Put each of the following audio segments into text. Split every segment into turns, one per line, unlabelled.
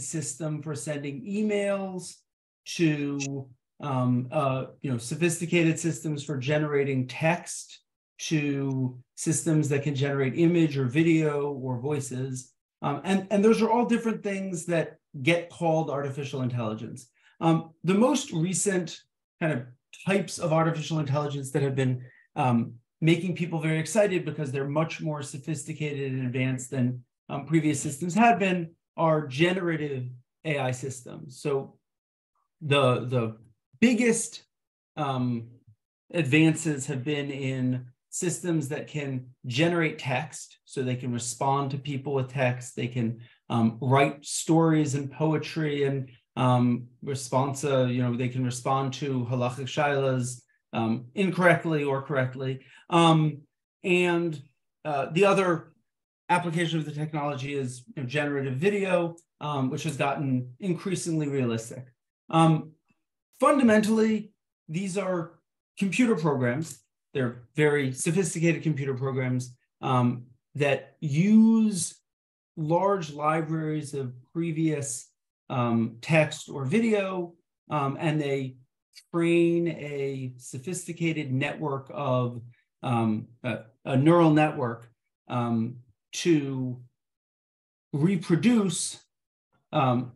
system for sending emails to um, uh, you know sophisticated systems for generating text to systems that can generate image or video or voices. Um, and and those are all different things that get called artificial intelligence. Um, the most recent kind of types of artificial intelligence that have been um, making people very excited because they're much more sophisticated and advanced than um, previous systems had been are generative AI systems. So the the biggest um, advances have been in systems that can generate text, so they can respond to people with text. They can um, write stories and poetry and um, response. Uh, you know, they can respond to halachic shilas um, incorrectly or correctly. Um, and uh, the other application of the technology is you know, generative video, um, which has gotten increasingly realistic. Um, fundamentally, these are computer programs. They're very sophisticated computer programs um, that use large libraries of previous um, text or video, um, and they train a sophisticated network of um, a, a, neural network um, to reproduce um,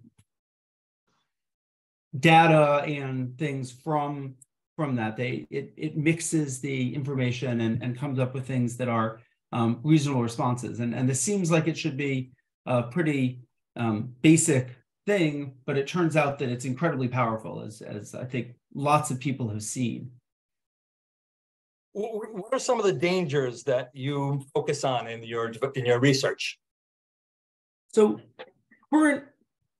data and things from from that. They it it mixes the information and, and comes up with things that are um, reasonable responses. And and this seems like it should be a pretty um, basic thing, but it turns out that it's incredibly powerful, as as I think lots of people have seen.
What are some of the dangers that you focus on in your in your research?
So, current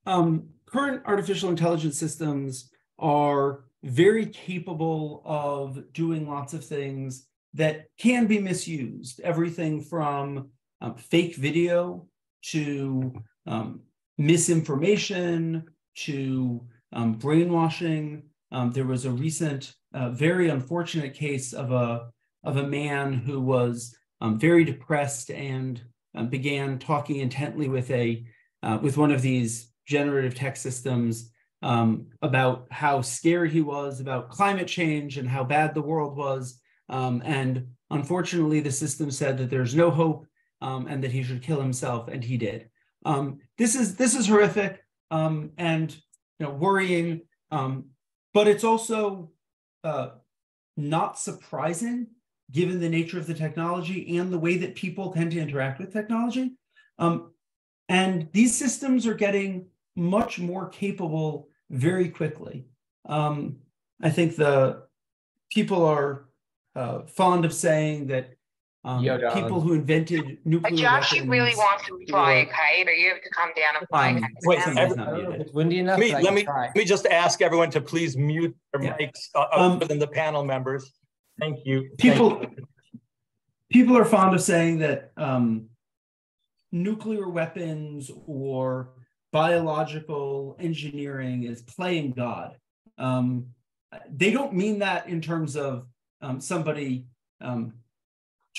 um, current artificial intelligence systems are very capable of doing lots of things that can be misused. Everything from um, fake video to um, misinformation to um, brainwashing. Um, there was a recent, uh, very unfortunate case of a of a man who was um, very depressed and um, began talking intently with a uh, with one of these generative text systems um, about how scared he was about climate change and how bad the world was. Um, and unfortunately, the system said that there's no hope um, and that he should kill himself, and he did. Um, this is this is horrific um, and you know worrying, but it's also uh, not surprising given the nature of the technology and the way that people tend to interact with technology. and these systems are getting much more capable very quickly. Um, I think the people are uh, fond of saying that um, people who invented nuclear
Josh,
weapons.
you really want to fly a kite, or you have to come down and fly. a kite?
Wait,
Somebody's
every-
not muted.
windy enough.
Let me,
but I
let me,
try.
let me just ask everyone to please mute their
Yeah.
mics uh,
Um,
other than the panel members. Thank you. Thank
People-
you.
people are fond of saying that um, nuclear weapons or biological engineering is playing God. Um, they don't mean that in terms of um, somebody um,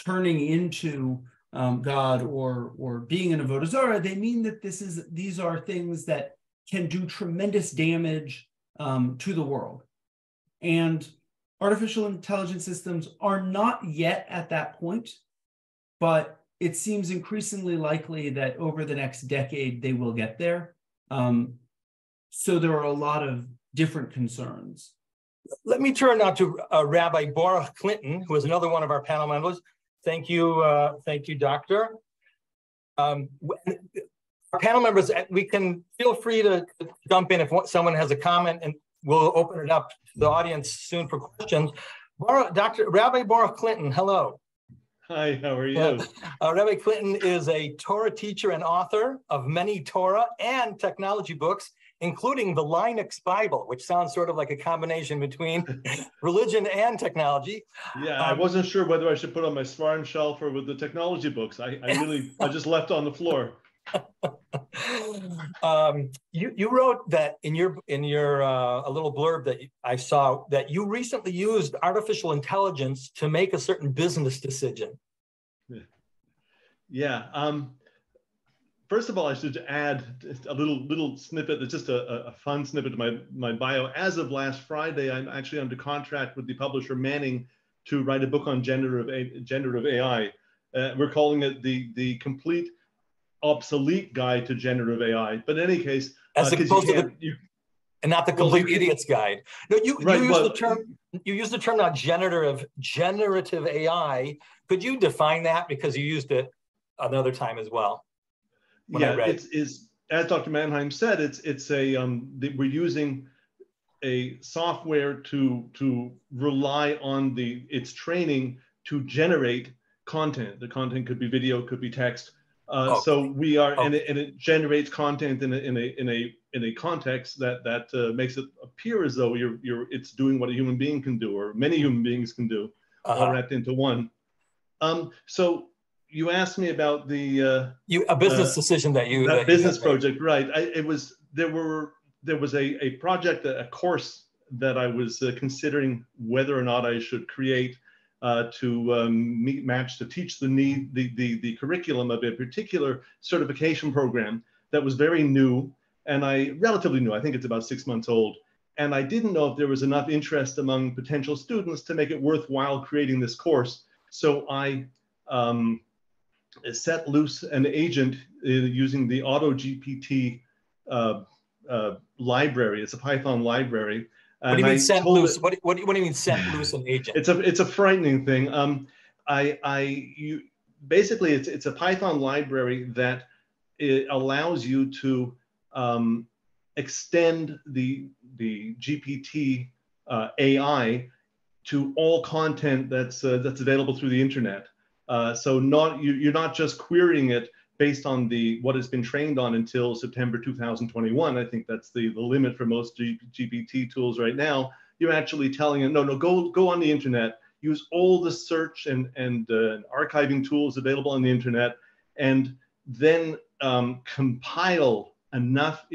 turning into um, God or or being an avodah zarah. They mean that this is these are things that can do tremendous damage um, to the world, and artificial intelligence systems are not yet at that point, but it seems increasingly likely that over the next decade they will get there. Um, so there are a lot of different concerns.
Let me turn now to uh, Rabbi Boruch Clinton, who is another one of our panel members. Thank you, uh, thank you, Doctor. Um, our panel members, uh, we can feel free to jump in if someone has a comment, and we'll open it up to the audience soon for questions. Dr. Rabbi Boruch Clinton, hello.
Hi, how are you?
Uh, Rabbi Clinton is a Torah teacher and author of many Torah and technology books, including the Linux Bible, which sounds sort of like a combination between religion and technology.
Yeah, I
Um,
wasn't sure whether I should put on my sforim shelf or with the technology books. I, I really, I just left on the floor.
um, you you wrote that in your in your uh, a little blurb that I saw that you recently used artificial intelligence to make a certain business decision.
Yeah. Um, first of all, I should add a little little snippet. It's just a, a fun snippet to my my bio. As of last Friday, I'm actually under contract with the publisher Manning to write a book on generative of generative AI. Uh, we're calling it the the complete obsolete guide to generative AI. But in any case,
as uh, opposed to the, you, and not the complete well, idiot's guide. No, you, right, you use well, the term you use the term not generative generative AI. Could you define that because you used it another time as well?
Yeah, it's is as Dr. Manheim said, it's it's a um, we're using a software to to rely on the its training to generate content. The content could be video, could be text. Uh, okay. So we are, okay. and, it, and it generates content in a in a in a in a context that that uh, makes it appear as though you're you're it's doing what a human being can do, or many human beings can do, uh-huh. all wrapped into one. Um, so you asked me about the uh,
you a business uh, decision that you
that,
that
business
you
project, right? I, it was there were there was a a project a course that I was uh, considering whether or not I should create uh, to um, meet, match to teach the need the, the the curriculum of a particular certification program that was very new and I relatively new. I think it's about six months old. And I didn't know if there was enough interest among potential students to make it worthwhile creating this course. So I um, set loose an agent uh, using the AutoGPT uh, uh, library. It's a Python library.
What do you mean I set loose? It, what, what, what, do you mean set loose an agent?
It's a it's a frightening thing. Um, I I you basically it's it's a Python library that it allows you to um, extend the the GPT uh, AI to all content that's uh, that's available through the internet. Uh, so not you, you're not just querying it based on the what has been trained on until September 2021. I think that's the, the limit for most G, GPT tools right now. You're actually telling it, no, no, go go on the internet, use all the search and and uh, archiving tools available on the internet, and then um, compile enough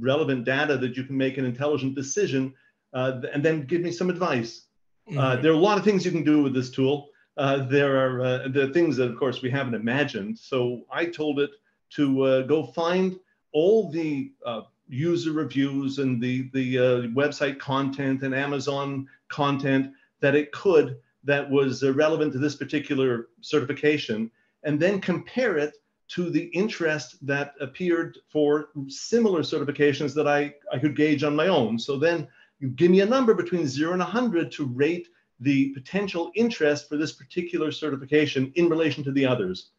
relevant data that you can make an intelligent decision, uh, and then give me some advice. Uh, mm-hmm. there are a lot of things you can do with this tool. Uh, there are uh, the things that, of course, we haven't imagined. So I told it to uh, go find all the uh, user reviews and the the uh, website content and Amazon content that it could that was relevant to this particular certification, and then compare it to the interest that appeared for similar certifications that I, I could gauge on my own. So then you give me a number between zero and 100 to rate the potential interest for this particular certification in relation to the others.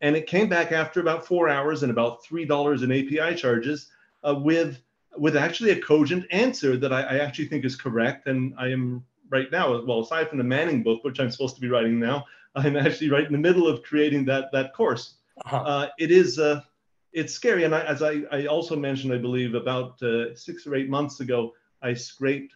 And it came back after about four hours and about $3 in API charges uh, with, with actually a cogent answer that I, I, actually think is correct. And I am right now, well, aside from the Manning book, which I'm supposed to be writing now, I'm actually right in the middle of creating that, that course. Uh-huh. Uh, it is, uh, it's scary. And I, as I, I also mentioned, I believe about uh, six or eight months ago, I scraped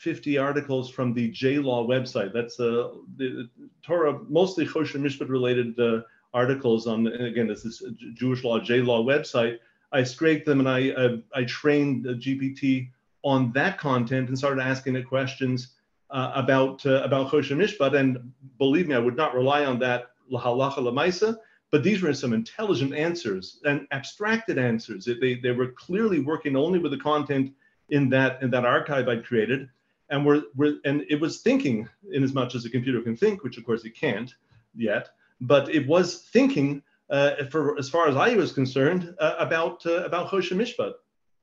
50 articles from the J Law website. That's uh, the Torah, mostly Choshen Mishpat related uh, articles on, again, this is Jewish Law, J Law website. I scraped them and I, uh, I trained the GPT on that content and started asking it questions uh, about, uh, about Choshen Mishpat. And believe me, I would not rely on that lahalacha lemaisa, but these were some intelligent answers and abstracted answers. They, they were clearly working only with the content in that, in that archive I created and we're, we're and it was thinking in as much as a computer can think, which of course it can't yet, but it was thinking uh, for as far as I was concerned uh, about uh, about Choshen Mishpat.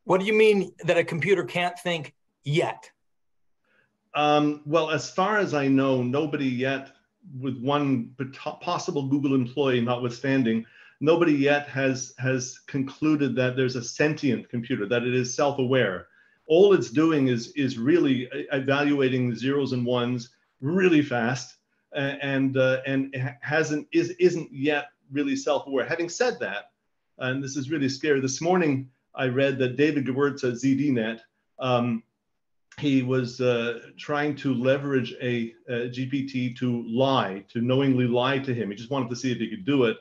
What do you mean that a computer can't think yet?
Um, well, as far as I know, nobody yet, with one possible Google employee notwithstanding, nobody yet has has concluded that there's a sentient computer, that it is self-aware all it's doing is is really evaluating the zeros and ones really fast and uh, and hasn't is isn't yet really self-aware. Having said that and this is really scary this morning i read that david gewirtz at zdnet um, he was uh, trying to leverage a, a, gpt to lie to knowingly lie to him. He just wanted to see if he could do it.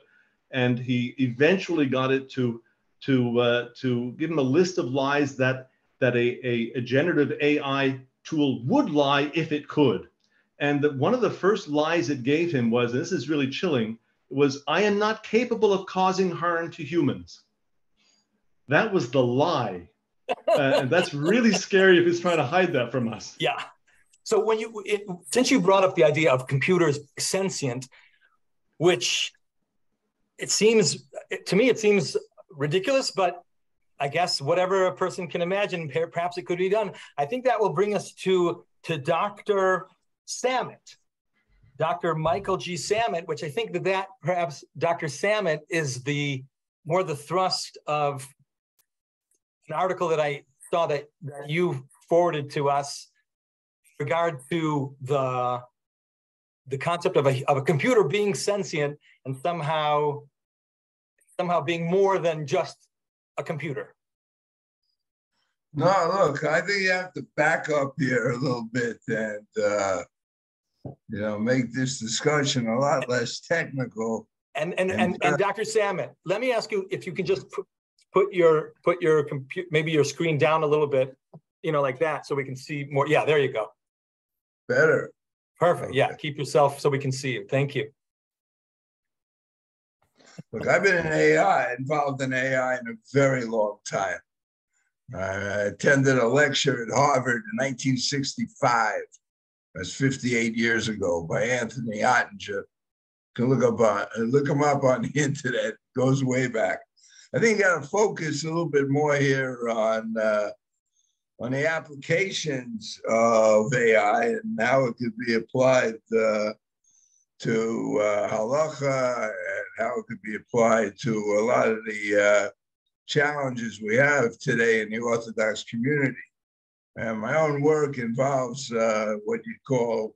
And he eventually got it to to uh, to give him a list of lies that that a, a, a generative AI tool would lie if it could. And the, one of the first lies it gave him was, and this is really chilling, was I am not capable of causing harm to humans. That was the lie. uh, and that's really scary if it's trying to hide that from us.
Yeah. So when you, it, since you brought up the idea of computers sentient, which it seems to me it seems ridiculous, but I guess whatever a person can imagine, perhaps it could be done. I think that will bring us to to Dr. Samet, Dr. Michael G. Samet, which I think that that perhaps Dr. Samet is the more the thrust of an article that I saw that, that you forwarded to us regard to the the concept of a, of a computer being sentient and somehow somehow being more than just a computer
no look i think you have to back up here a little bit and uh, you know make this discussion a lot less technical
and and and, and, uh, and dr samet let me ask you if you can just put, put your put your computer maybe your screen down a little bit you know like that so we can see more yeah there you go
better
Perfect. Yeah, keep yourself so we can see you. Thank you.
Look, I've been in AI, involved in AI in a very long time. I attended a lecture at Harvard in 1965. That's 58 years ago by Anthony Oettinger. You can look up on look him up on the internet. Goes way back. I think you got to focus a little bit more here on uh, on the applications of AI and how it could be applied uh, to uh, halacha and how it could be applied to a lot of the uh, challenges we have today in the Orthodox community. And my own work involves uh, what you call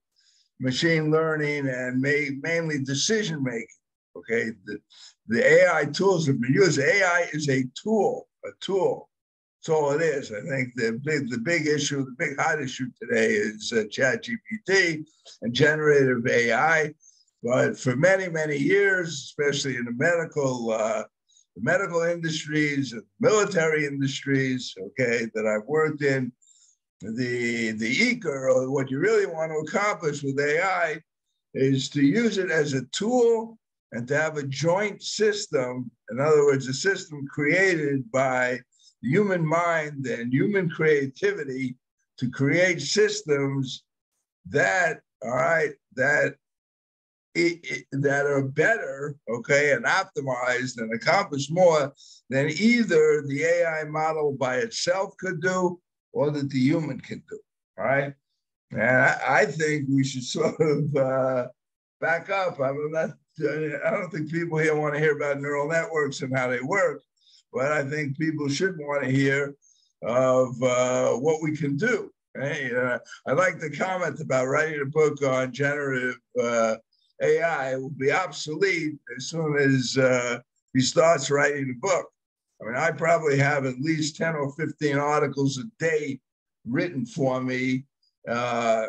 machine learning and may, mainly decision making. Okay, the, the AI tools have been used. AI is a tool, a tool that's all it is. I think the big, the big issue, the big hot issue today is uh, ChatGPT and generative AI. But for many, many years, especially in the medical, uh, the medical industries, and military industries, okay, that I've worked in, the the eager or what you really want to accomplish with AI is to use it as a tool and to have a joint system. In other words, a system created by human mind and human creativity to create systems that, all right, that it, that are better, okay, and optimized and accomplish more than either the AI model by itself could do or that the human can do. All right. And I, I think we should sort of uh, back up. I'm not, I don't think people here want to hear about neural networks and how they work but I think people should want to hear of uh, what we can do. Hey, uh, I like the comment about writing a book on generative uh, AI will be obsolete as soon as uh, he starts writing the book. I mean, I probably have at least 10 or 15 articles a day written for me uh,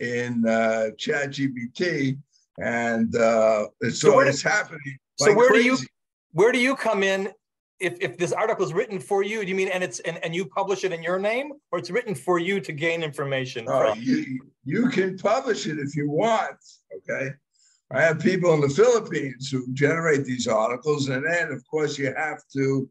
in uh, ChatGPT, and uh, it's so always happening.
So where crazy. do you where do you come in if, if this article is written for you, do you mean and it's and, and you publish it in your name or it's written for you to gain information?
Oh, you, you can publish it if you want. Okay. I have people in the Philippines who generate these articles, and then of course you have to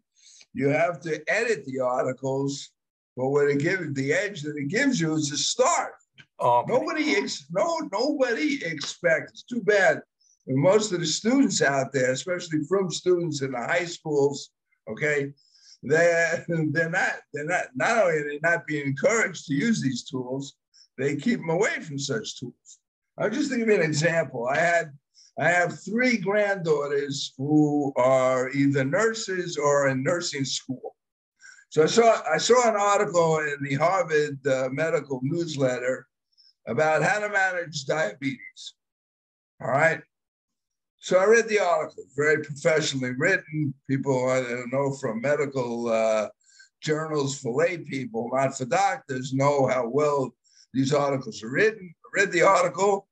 you have to edit the articles. But what it gives the edge that it gives you is a start. Oh, nobody ex, no nobody expects. It's too bad. And most of the students out there, especially from students in the high schools, okay? They're, they're not, they're not, not only are they not being encouraged to use these tools, they keep them away from such tools. I'll just give you an example. I had, I have three granddaughters who are either nurses or in nursing school. So I saw, I saw an article in the Harvard uh, Medical Newsletter about how to manage diabetes. All right. So I read the article, very professionally written. People I don't know from medical uh, journals for lay people, not for doctors, know how well these articles are written. Read the article.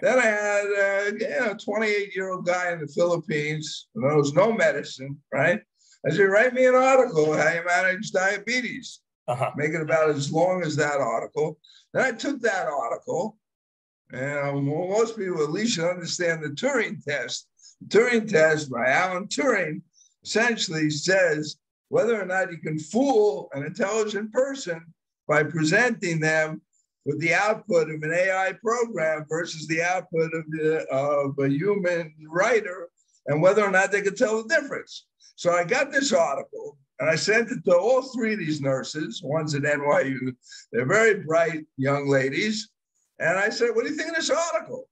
Then I had uh, a 28 year old guy in the Philippines who knows no medicine, right? I said, write me an article how you manage diabetes. Uh-huh. Make it about as long as that article. Then I took that article and most people at least should understand the Turing test. The Turing test by Alan Turing essentially says whether or not you can fool an intelligent person by presenting them with the output of an AI program versus the output of, the, of a human writer and whether or not they could tell the difference. So I got this article and I sent it to all three of these nurses, one's at NYU. They're very bright young ladies. And I said, What do you think of this article?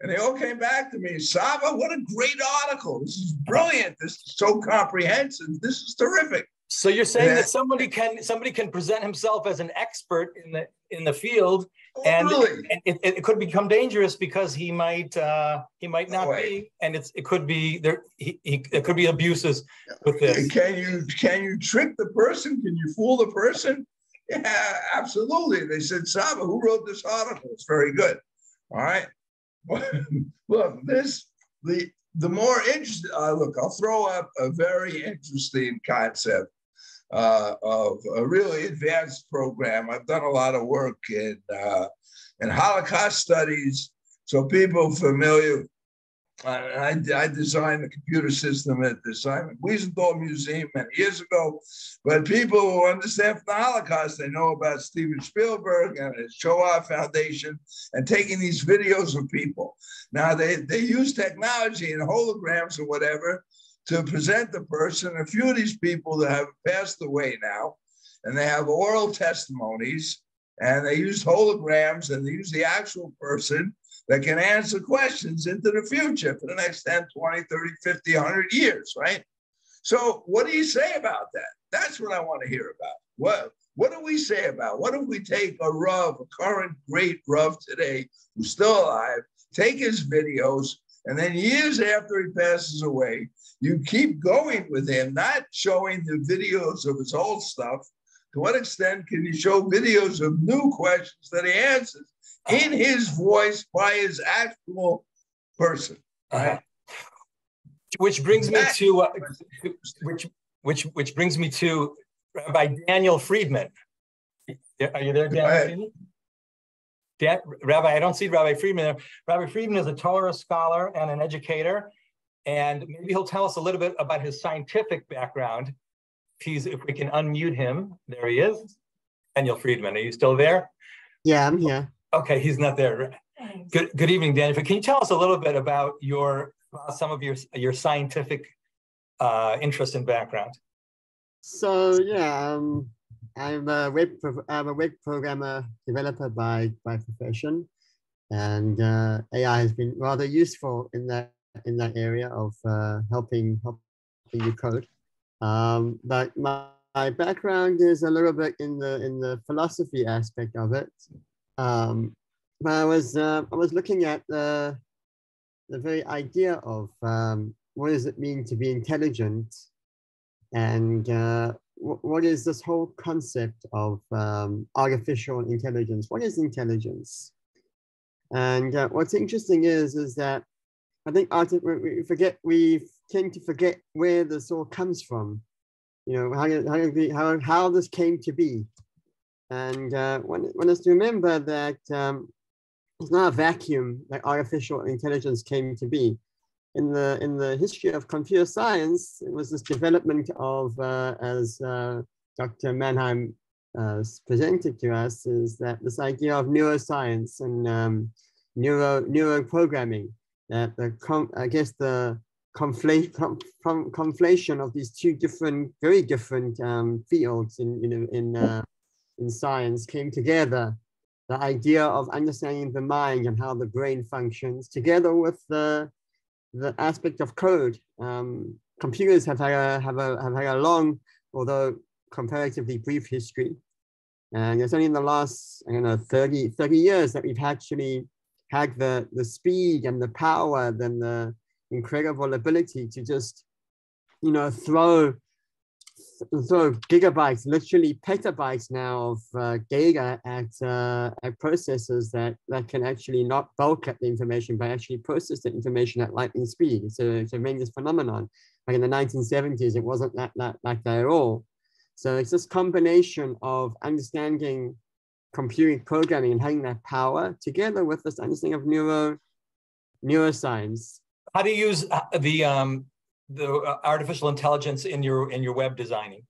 And they all came back to me, Saba, what a great article. This is brilliant. This is so comprehensive. This is terrific.
So you're saying that somebody can somebody can present himself as an expert in the in the field, and,
Totally.
and it, it could become dangerous because he might uh, he might not
No way.
be, and it's it could be there. He, he it could be abuses with this.
Can you can you trick the person? Can you fool the person? Yeah, absolutely. They said, Saba, who wrote this article? It's very good. All right. look, this the the more interesting. Uh, look, I'll throw up a very interesting concept uh, of a really advanced program. I've done a lot of work in uh, in Holocaust studies, so people familiar. I, I designed a computer system at the Simon Wiesenthal Museum many years ago. But people who understand the Holocaust, they know about Steven Spielberg and his Shoah Foundation and taking these videos of people. Now they, they use technology and holograms or whatever to present the person. A few of these people that have passed away now, and they have oral testimonies, and they use holograms and they use the actual person that can answer questions into the future for the next 10, 20, 30, 50, 100 years, right? So what do you say about that? That's what I want to hear about. What, what do we say about? What if we take a Rav, a current great Rav today, who's still alive, take his videos, and then years after he passes away, you keep going with him, not showing the videos of his old stuff. To what extent can you show videos of new questions that he answers in his voice by his actual person? Right?
Which brings me to uh, which which which brings me to Rabbi Daniel Freedman. Are you there, Daniel?
Ahead.
Freedman? Dan, Rabbi, I don't see Rabbi Freedman there. Rabbi Freedman is a Torah scholar and an educator, and maybe he'll tell us a little bit about his scientific background. If he's, if we can unmute him, there he is. Daniel Freedman, are you still there?
Yeah, I'm here.
Okay, he's not there. Good, good evening, Daniel. Can you tell us a little bit about your some of your your scientific uh, interest and background?
So yeah, um, I'm a web I'm a web programmer developer by by profession, and uh, AI has been rather useful in that in that area of uh, helping helping you code. Um, but my, my background is a little bit in the in the philosophy aspect of it. Um, but I was uh, I was looking at the the very idea of um, what does it mean to be intelligent and uh, what is this whole concept of um, artificial intelligence? What is intelligence? And uh, what's interesting is, is that I think we forget, we tend to forget where this all comes from. You know, how, how, how, how this came to be. And uh, one, one has to remember that um, it's not a vacuum that artificial intelligence came to be in the in the history of computer science, it was this development of, uh, as uh, Dr. Manheim uh, presented to us, is that this idea of neuroscience and um, neuro neuroprogramming. That the I guess the conflation of these two different, very different um, fields in in in, uh, in science came together. The idea of understanding the mind and how the brain functions, together with the the aspect of code. Um, computers have had a have a have had a long, although comparatively brief history, and it's only in the last I don't know 30, 30 years that we've actually had the the speed and the power and the incredible ability to just you know throw throw gigabytes, literally petabytes now of uh, data at, uh, at processors that, that can actually not bulk at the information, but actually process the information at lightning speed. It's a, it's phenomenon. Like in the 1970s, it wasn't that, that like that at all. So it's this combination of understanding computing programming and having that power together with this understanding of neuro neuroscience.
How do you use uh, the um, the uh, artificial intelligence in your in your web designing?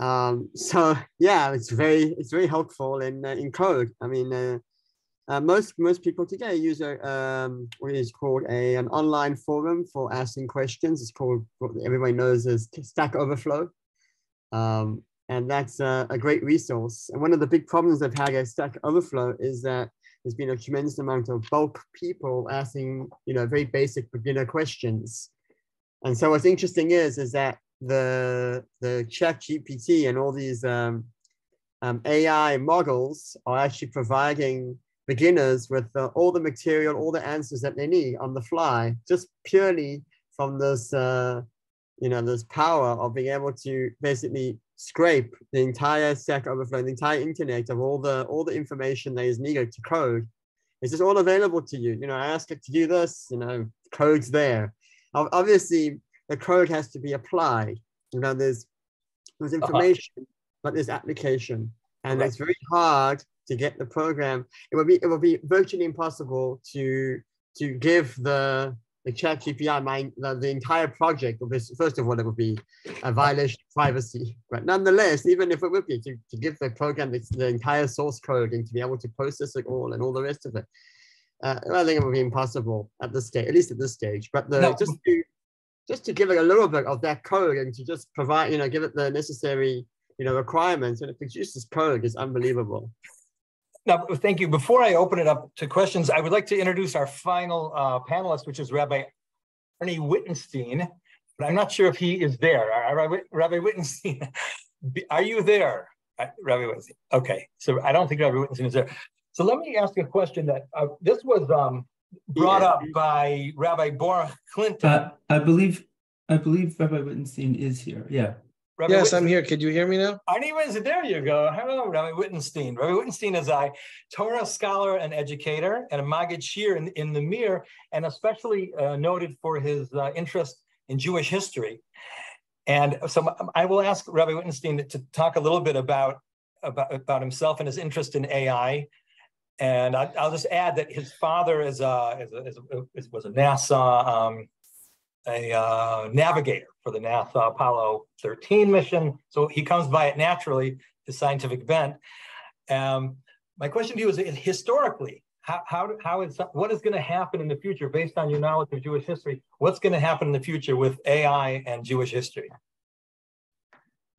Um, so yeah, it's very it's very helpful in uh, in code. I mean, uh, uh, most most people today use a um, what is called a an online forum for asking questions. It's called what everybody knows as Stack Overflow, um, and that's a, a great resource. And one of the big problems of having a Stack Overflow is that there's been a tremendous amount of bulk people asking you know very basic beginner questions. And so what's interesting is is that the the Chat GPT and all these um, um, AI models are actually providing beginners with all the material, all the answers that they need on the fly, just purely from this, uh, you know, this power of being able to basically scrape the entire Stack Overflow, the entire internet of all the all the information that is needed to code. It's just all available to you. You know, I ask it to do this, you know, code's there. Obviously, the code has to be applied. You know, there's there's uh-huh. information, uh-huh. but there's application, and right. it's very hard to get the program, it would be it would be virtually impossible to to give the the chat GPT my the, the entire project first of all it would be a violation of privacy but nonetheless even if it would be to, to give the program the, the entire source code and to be able to process it all and all the rest of it uh, I think it would be impossible at this stage at least at this stage but the, no. just to just to give it a little bit of that code and to just provide you know give it the necessary you know requirements and it produces code is unbelievable
now, thank you. Before I open it up to questions, I would like to introduce our final uh, panelist, which is Rabbi Arnie Wittenstein. But I'm not sure if he is there. Rabbi, Rabbi Wittenstein, are you there? Uh, Rabbi Wittenstein. Okay, so I don't think Rabbi Wittenstein is there. So let me ask a question that uh, this was um, brought yeah. up by Rabbi Boruch Clinton.
Uh, I believe I believe Rabbi Wittenstein is here. Yeah.
Rabbi yes, I'm here. Could you hear me now?
Anyways, there you go. Hello, Rabbi Wittenstein. Rabbi Wittenstein is a Torah scholar and educator and a Maggid Shiur in, in the Mir, and especially uh, noted for his uh, interest in Jewish history. And so I will ask Rabbi Wittenstein to talk a little bit about, about, about himself and his interest in AI. And I, will just add that his father is a, is a, is a, was a NASA um, a uh, navigator for the NASA Apollo 13 mission. So he comes by it naturally, his scientific bent. Um, my question to you is, historically, how, how, how is, what is going to happen in the future based on your knowledge of Jewish history? What's going to happen in the future with AI and Jewish history?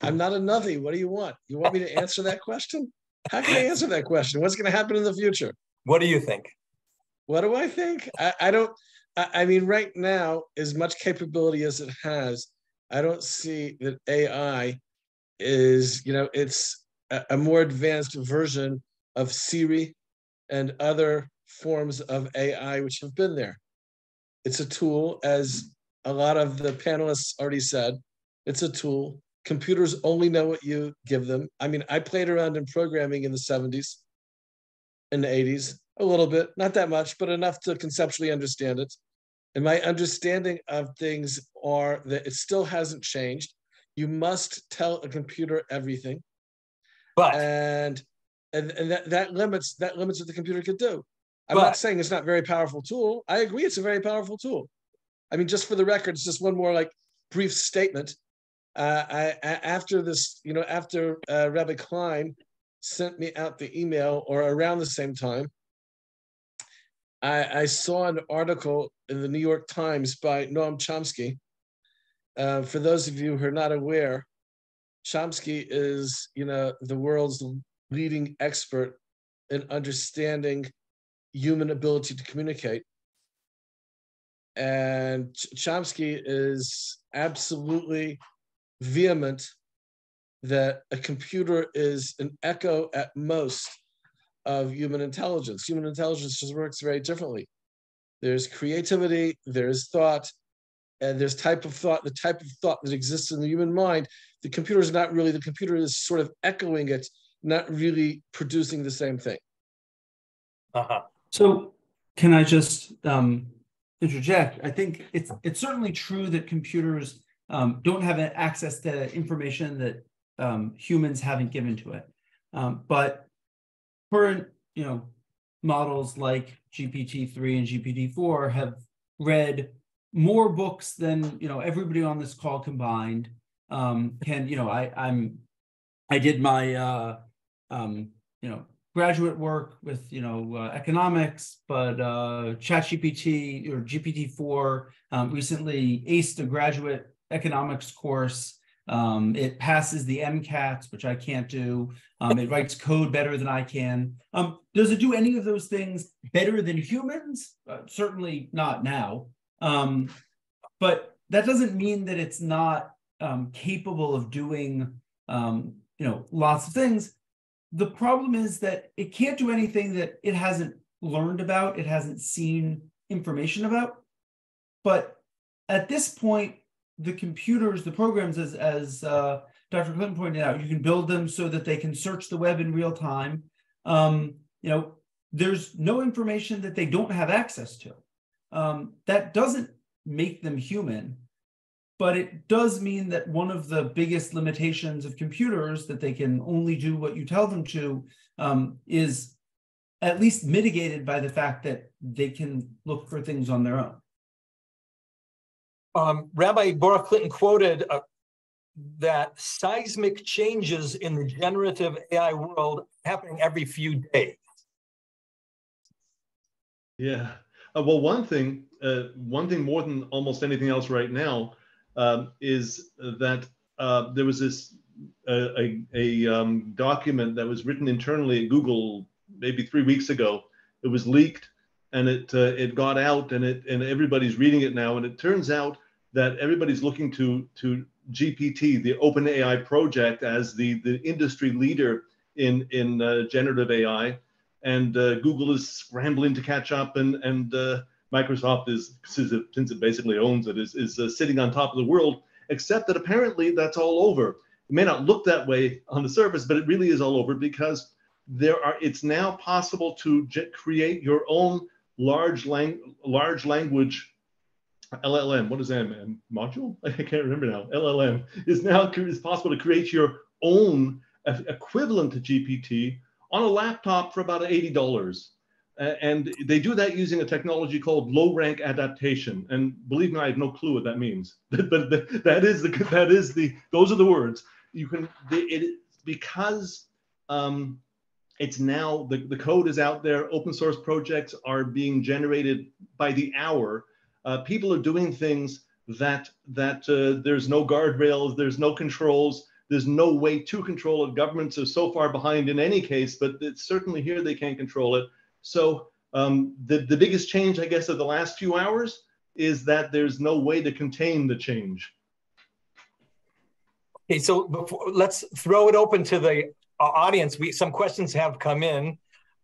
I'm not a Navi. What do you want? You want me to answer that question? How can I answer that question? What's going to happen in the future?
What do you think?
What do I think? I, I don't. I mean, right now, as much capability as it has, I don't see that AI is, you know, it's a, a more advanced version of Siri and other forms of AI which have been there. It's a tool, as a lot of the panelists already said, it's a tool. Computers only know what you give them. I mean, I played around in programming in the 70s, in the 80s, a little bit, not that much, but enough to conceptually understand it. And my understanding of things are that it still hasn't changed. You must tell a computer everything.
But
and and, and that, that limits that limits what the computer could do. I'm but, not saying it's not a very powerful tool. I agree it's a very powerful tool. I mean, just for the record, it's just one more like brief statement. Uh, I, after this, you know, after uh, Rabbi Klein sent me out the email, or around the same time, I, I saw an article in the New York Times by Noam Chomsky. Uh, for those of you who are not aware, Chomsky is, you know, the world's leading expert in understanding human ability to communicate. And Chomsky is absolutely vehement that a computer is an echo at most of human intelligence. Human intelligence just works very differently. There's creativity, there's thought, and there's type of thought, the type of thought that exists in the human mind. The computer is not really, the computer is sort of echoing it, not really producing the same thing.
Uh-huh. So can I just um, interject? I think it's it's certainly true that computers um, don't have access to information that um, humans haven't given to it. Um, but current, you know, models like GPT-3 and GPT-4 have read more books than, you know, everybody on this call combined. Um, can, you know, I, I'm I did my uh, um, you know graduate work with you know uh, economics, but uh, ChatGPT or GPT four um, recently aced a graduate economics course. Um, it passes the MCATs, which I can't do. Um, it writes code better than I can. Um, does it do any of those things better than humans? Uh, certainly not now. Um, but that doesn't mean that it's not um, capable of doing um, you know lots of things the problem is that it can't do anything that it hasn't learned about it hasn't seen information about but at this point the computers the programs as as uh, dr clinton pointed out you can build them so that they can search the web in real time um, you know there's no information that they don't have access to um, that doesn't make them human but it does mean that one of the biggest limitations of computers that they can only do what you tell them to um, is at least mitigated by the fact that they can look for things on their own.
Um, Rabbi Boruch Clinton quoted uh, that seismic changes in the generative AI world happening every few days.
Yeah. Uh, well, one thing, uh, one thing more than almost anything else right now um, is that uh, there was this uh, a, a um, document that was written internally at Google maybe three weeks ago. It was leaked and it uh, it got out and it and everybody's reading it now. And it turns out that everybody's looking to to GPT, the OpenAI project, as the the industry leader in in uh, generative AI. And uh, Google is scrambling to catch up and and uh, Microsoft is, since it, basically owns it, is, is uh, sitting on top of the world, except that apparently that's all over. It may not look that way on the surface, but it really is all over because there are, it's now possible to create your own large, lang large language LLM, what is that? Module? I can't remember now. LLM is now is possible to create your own equivalent to GPT on a laptop for about $80 and they do that using a technology called low rank adaptation. And believe me, I have no clue what that means. but that is the that is the those are the words. You can it because um, it's now the, the code is out there. Open source projects are being generated by the hour. Uh, people are doing things that that uh, there's no guardrails, there's no controls, there's no way to control it. Governments are so far behind in any case, but it's certainly here they can't control it. So um, the, the biggest change, I guess, of the last few hours is that there's no way to contain the change.
Okay, so before, let's throw it open to the uh, audience. We some questions have come in.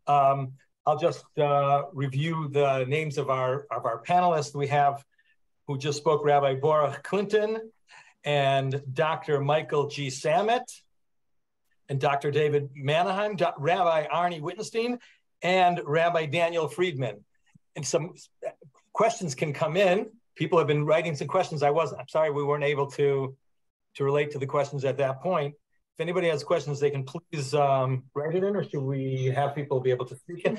Um, I'll just uh, review the names of our of our panelists. We have who just spoke, Rabbi Boruch Clinton and Dr. Michael G. Samet and Dr. David Manheim, Rabbi Arnie Wittenstein, and Rabbi Daniel Freedman. And some questions can come in. People have been writing some questions. I was, I'm sorry, we weren't able to, to relate to the questions at that point. If anybody has questions, they can please um, write it in, or should we have people be able to speak in?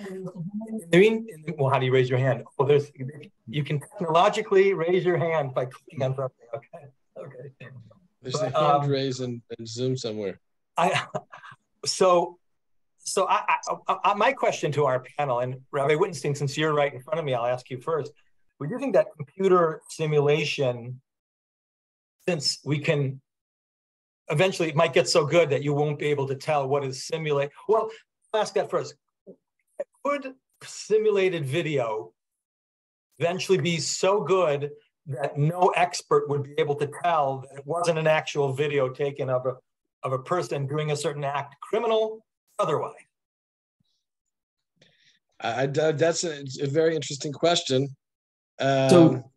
I mean, well, how do you raise your hand? Well, there's, you can technologically raise your hand by clicking on something. Okay, okay.
There's but, a hand um, raise in, in Zoom somewhere.
I, so so I, I, I, my question to our panel, and Rabbi Wittenstein, since you're right in front of me, I'll ask you first. Would you think that computer simulation, since we can eventually, it might get so good that you won't be able to tell what is simulate? Well, I'll ask that first. Could simulated video eventually be so good that no expert would be able to tell that it wasn't an actual video taken of a of a person doing a certain act, criminal otherwise?
I, that's a, a, very interesting question. Um,
so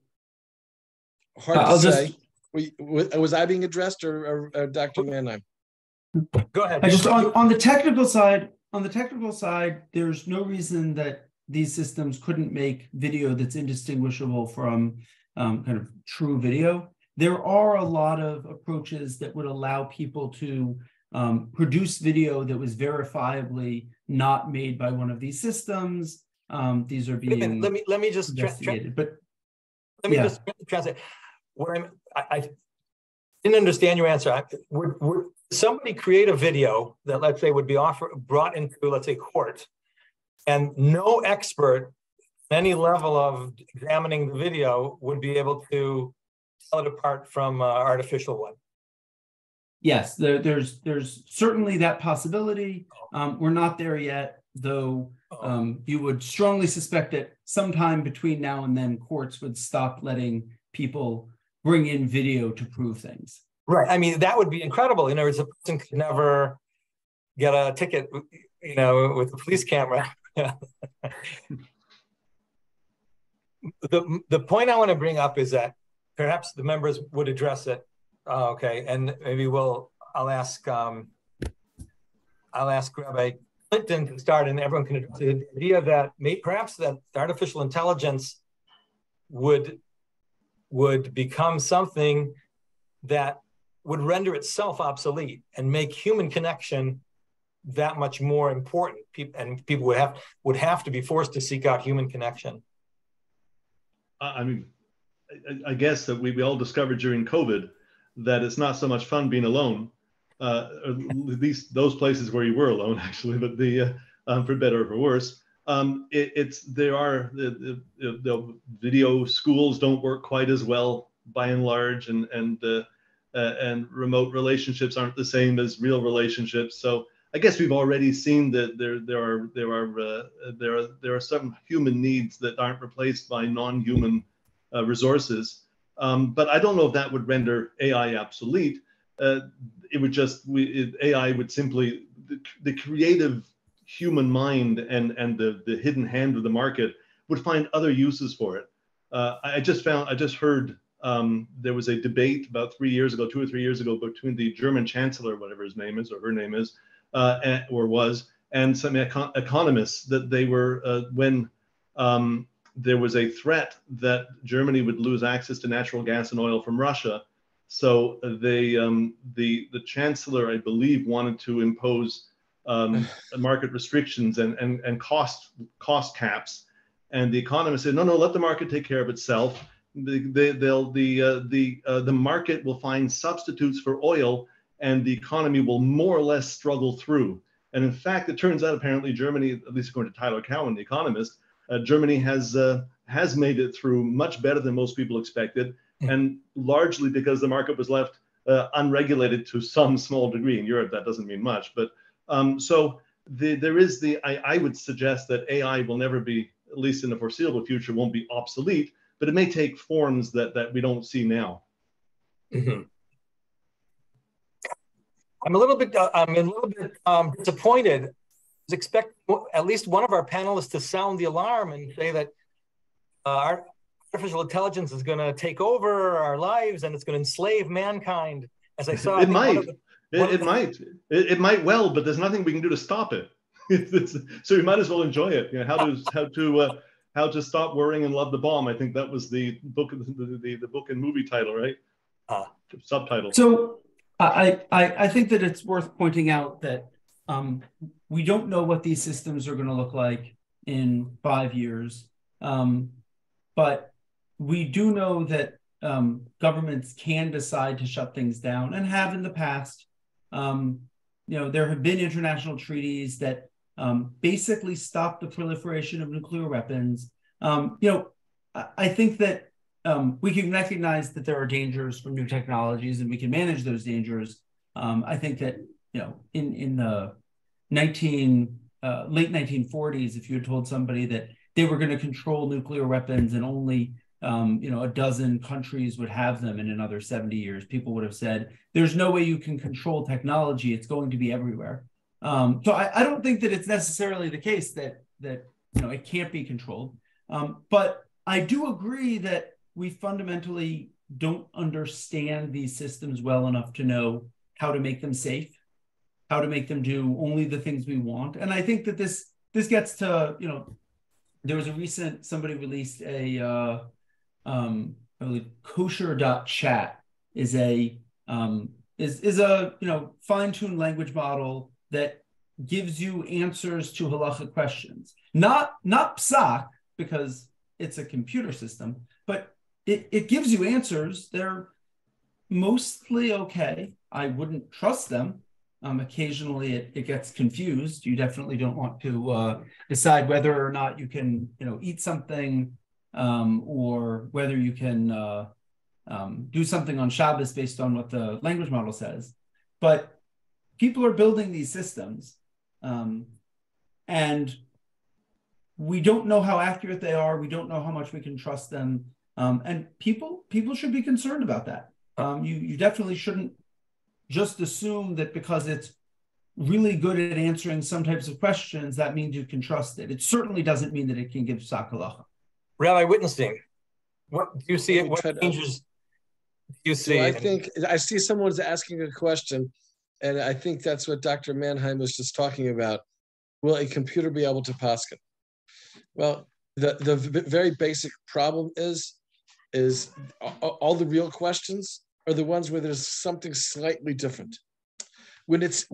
hard to I'll say. Just, we, was I being addressed or, or, or Dr. Manheim?
Go ahead.
I just on, on the technical side, on the technical side, there's no reason that these systems couldn't make video that's indistinguishable from um, kind of true video. There are a lot of approaches that would allow people to um, produce video that was verifiably not made by one of these systems. Um, these are being
let me let me just
investigated, but
let me yeah. just translate. Where I'm, I, I, didn't understand your answer. I, would, would, somebody create a video that let's say would be offered brought into let's say court and no expert any level of examining the video would be able to tell it apart from uh, artificial one?
Yes there, there's there's certainly that possibility. Um, we're not there yet though um, you would strongly suspect that sometime between now and then courts would stop letting people bring in video to prove things
Right. I mean, that would be incredible. You know, words, a person could never get a ticket, you know, with a police camera. the the point I want to bring up is that perhaps the members would address it. Uh, okay, and maybe we'll. I'll ask. Um, I'll ask Rabbi Clinton to start, and everyone can address the idea that may, perhaps that artificial intelligence would would become something that would render itself obsolete and make human connection that much more important. And people would have would have to be forced to seek out human connection.
I mean i, guess that we, we all discovered during covid that it's not so much fun being alone uh, at least those places where you were alone actually but the uh, um, for better or for worse um, it, it's there are the, the, the, video schools don't work quite as well by and large and and uh, uh, and remote relationships aren't the same as real relationships. So I guess we've already seen that there there are there are uh, there are there are some human needs that aren't replaced by non-human uh, resources. Um, but I don't know if that would render AI obsolete. Uh, it would just we, it, AI would simply the, the creative human mind and and the the hidden hand of the market would find other uses for it. Uh, I just found I just heard um, there was a debate about three years ago, two or three years ago, between the German chancellor, whatever his name is or her name is, uh, and, or was, and some econ- economists that they were uh, when um, there was a threat that Germany would lose access to natural gas and oil from Russia. So they, um, the the chancellor, I believe, wanted to impose um, market restrictions and, and and cost cost caps, and the economists said, no, no, let the market take care of itself the, they'll, the, uh, the, uh, the market will find substitutes for oil and the economy will more or less struggle through. And in fact, it turns out apparently Germany, at least according to Tyler Cowen, the economist, uh, Germany has, uh, has made it through much better than most people expected, mm. and largely because the market was left uh, unregulated to some small degree. In Europe, that doesn't mean much. But um, so the, there is the, I, I would suggest that AI will never be, at least in the foreseeable future, won't be obsolete but it may take forms that that we don't see now.
Mm-hmm. I'm a little bit uh, I'm a little bit um, disappointed. I was expect at least one of our panelists to sound the alarm and say that uh, our artificial intelligence is going to take over our lives and it's going to enslave mankind. As I saw,
it might. The, it, it might. It, it, might well, but there's nothing we can do to stop it. so we might as well enjoy it. You know, how to how to uh, how to Stop Worrying and Love the Bomb. I think that was the book, the, the, the book and movie title, right? Uh, Subtitle.
So I, I, I think that it's worth pointing out that um, we don't know what these systems are going to look like in five years. Um, but we do know that um, governments can decide to shut things down and have in the past. Um, you know, there have been international treaties that um, basically stop the proliferation of nuclear weapons. Um, you know, I, I think that um, we can recognize that there are dangers from new technologies and we can manage those dangers. Um, I think that you know, in in the 19 uh, late 1940s, if you had told somebody that they were going to control nuclear weapons and only um, you know, a dozen countries would have them in another 70 years. People would have said, there's no way you can control technology. It's going to be everywhere. Um, so I, I, don't think that it's necessarily the case that that you know it can't be controlled. Um, but I do agree that we fundamentally don't understand these systems well enough to know how to make them safe, how to make them do only the things we want. And I think that this this gets to you know there was a recent somebody released a uh, um, I believe kosher.chat is a um, is is a you know fine-tuned language model that gives you answers to halacha questions. Not not psak because it's a computer system, but it, it gives you answers. They're mostly okay. I wouldn't trust them. Um, occasionally it, it gets confused. You definitely don't want to uh, decide whether or not you can, you know, eat something um, or whether you can uh, um, do something on Shabbos based on what the language model says. But people are building these systems um, and we don't know how accurate they are. We don't know how much we can trust them. Um, and people people should be concerned about that. Um, you you definitely shouldn't just assume that because it's really good at answering some types of questions, that means you can trust it. It certainly doesn't mean that it can give psak halacha.
Rabbi Wittenstein, what do you see? What changes do you see?
So I think I see someone's asking a question, and I think that's what Dr. Manheim was just talking about. Will a computer be able to paskin? Well, the, the very basic problem is is all the real questions are the ones where there's something slightly different. When it's,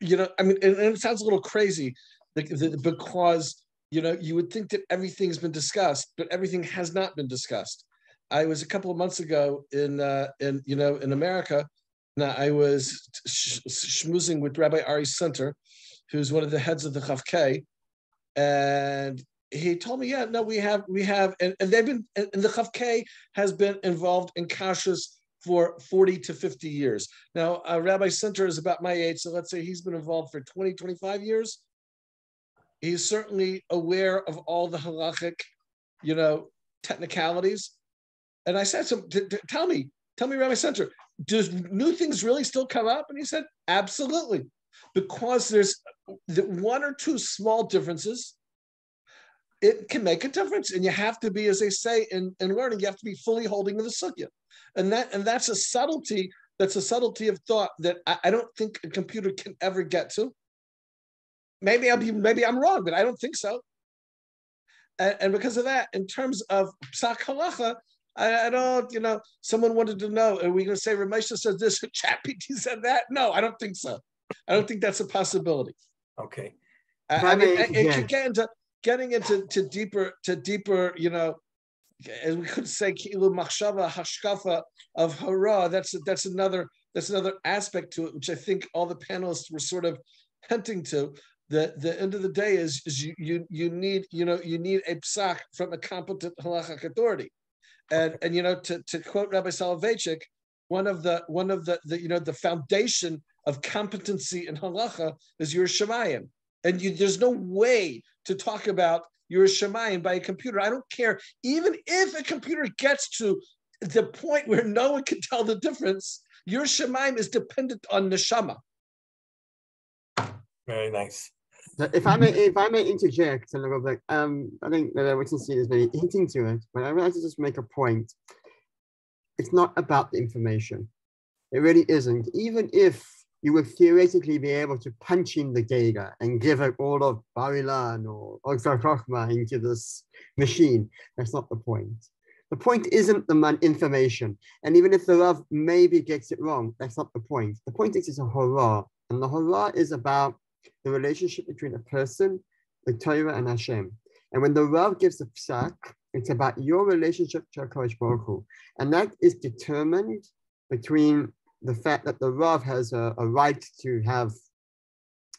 you know, I mean, and, it sounds a little crazy because, you know, you would think that everything's been discussed, but everything has not been discussed. I was a couple of months ago in, uh, in you know, in America. Now I was sh- schmoozing with Rabbi Ari Senter, who's one of the heads of the Chavkei, and he told me, yeah, no, we have, we have, and, and they've been, and the Chavkei has been involved in kashrus for 40 to 50 years. Now, uh, Rabbi Senter is about my age, so let's say he's been involved for 20, 25 years. He's certainly aware of all the halachic, you know, technicalities. And I said, so t- t- tell me, tell me, Rabbi Senter, does new things really still come up? And he said, absolutely, because there's the one or two small differences. It can make a difference, and you have to be, as they say in, in learning, you have to be fully holding the sugya and that and that's a subtlety that's a subtlety of thought that I, I, don't think a computer can ever get to maybe i'll be maybe i'm wrong but i don't think so. And, and because of that in terms of psak halacha I, I, don't you know someone wanted to know are we going to say ramesha said this ChatGPT said that? No i don't think so. I don't think that's a possibility.
Okay.
I, I mean it could get into getting into to deeper to deeper you know as we could say kilu machshava hashkafa of hara that's that's another that's another aspect to it which i think all the panelists were sort of hinting to the the end of the day is is you you, you need you know you need a psak from a competent halachic authority and and you know to, to quote rabbi soloveitchik one of the one of the, the you know the foundation of competency in halacha is yiras shamayim and you, there's no way to talk about yiras Shamayim by a computer. I don't care. Even if a computer gets to the point where no one can tell the difference, yiras Shamayim is dependent on neshama.
Very nice.
If I may, if I may interject a little bit, um, I think that Wittenstein is maybe hinting to it, but I would like to just make a point. It's not about the information. It really isn't. Even if you would theoretically be able to punch in the data and give it all of Bar-Ilan or Oxford into this machine. That's not the point. The point isn't the information. And even if the love maybe gets it wrong, that's not the point. The point is it's a horaah. And the horaah is about the relationship between a person, the Torah, and Hashem. And when the Rav gives a psak, it's about your relationship to HaKadosh Baruch Hu. And that is determined between the fact that the Rav has a, a right to have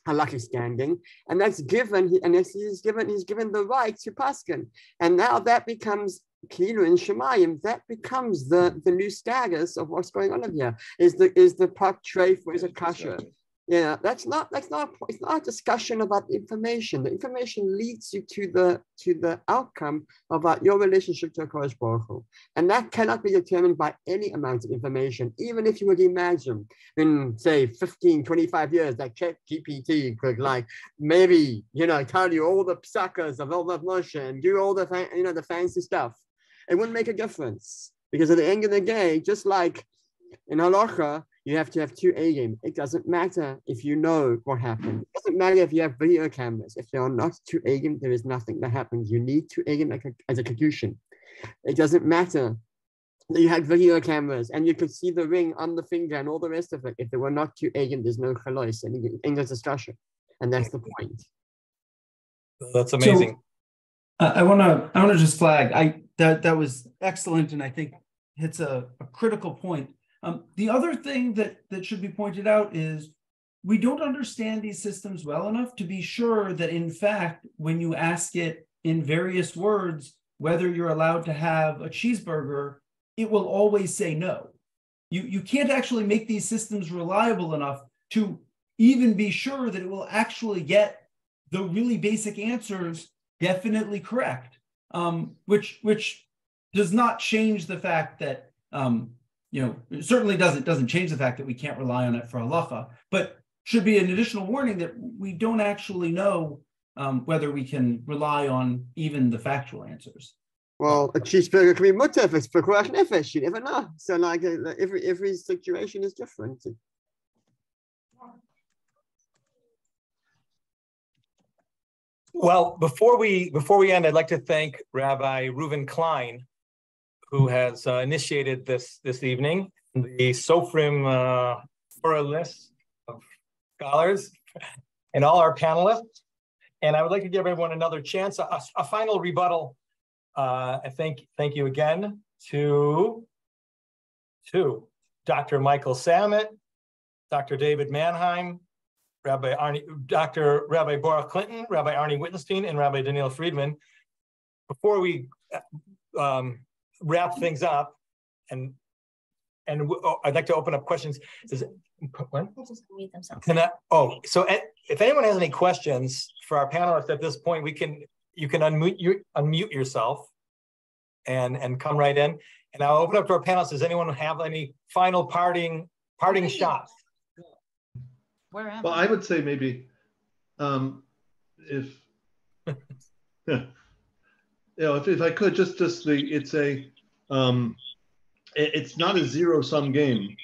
a lucky standing, and that's given, and if he's given, he's given the right to Paskin. And now that becomes Kilu and Shemayim, that becomes the, the new status of what's going on in here. Is the is the pak tray for is a kasha? Yeah, that's not that's not it's not a discussion about information. The information leads you to the to the outcome about your relationship to Hakadosh Baruch Hu. and that cannot be determined by any amount of information. Even if you would imagine in say 15, 25 years that Chat GPT could like maybe you know tell you all the psakas of all the Moshe and do all the you know the fancy stuff, it wouldn't make a difference because at the end of the day, just like in halacha, you have to have two A game. It doesn't matter if you know what happened. It doesn't matter if you have video cameras. If there are not two A game, there is nothing that happens. You need two A game as a conclusion. It doesn't matter that you had video cameras and you could see the ring on the finger and all the rest of it. If there were not two A game, there's no chalois in English discussion. And that's the point.
That's amazing.
So, uh, I want to I want to just flag I that that was excellent and I think hits a, a critical point Um, the other thing that that should be pointed out is we don't understand these systems well enough to be sure that in fact when you ask it in various words whether you're allowed to have a cheeseburger it will always say no. You you can't actually make these systems reliable enough to even be sure that it will actually get the really basic answers definitely correct. Um, which which does not change the fact that um, you know it certainly doesn't doesn't change the fact that we can't rely on it for halacha but should be an additional warning that we don't actually know um, whether we can rely on even the factual answers.
Well, a cheeseburger can be mutar if it's for nefesh. You never know. So, like, uh, every every situation is different.
Well, before we before we end, I'd like to thank Rabbi Reuven Klein, who has uh, initiated this this evening the Sforim uh, list of scholars and all our panelists. And I would like to give everyone another chance, a, a final rebuttal. Uh, I thank, thank you again to, to Dr. Michael Samet, Dr. David Manheim, Rabbi Arnie, Dr. Rabbi Boruch Clinton, Rabbi Arnie Wittenstein, and Rabbi Daniel Freedman. Before we um, wrap things up, and and oh, I'd like to open up questions. Does what? just mute themselves. Can I, oh, so if anyone has any questions for our panelists at this point, we can you can unmute you unmute yourself and and come right in. And I'll open up to our panelists. Does anyone have any final parting parting shots?
Where am well, I? I would say maybe um, if yeah, you know, if, if I could just just the it's a um, it, it's not a zero sum game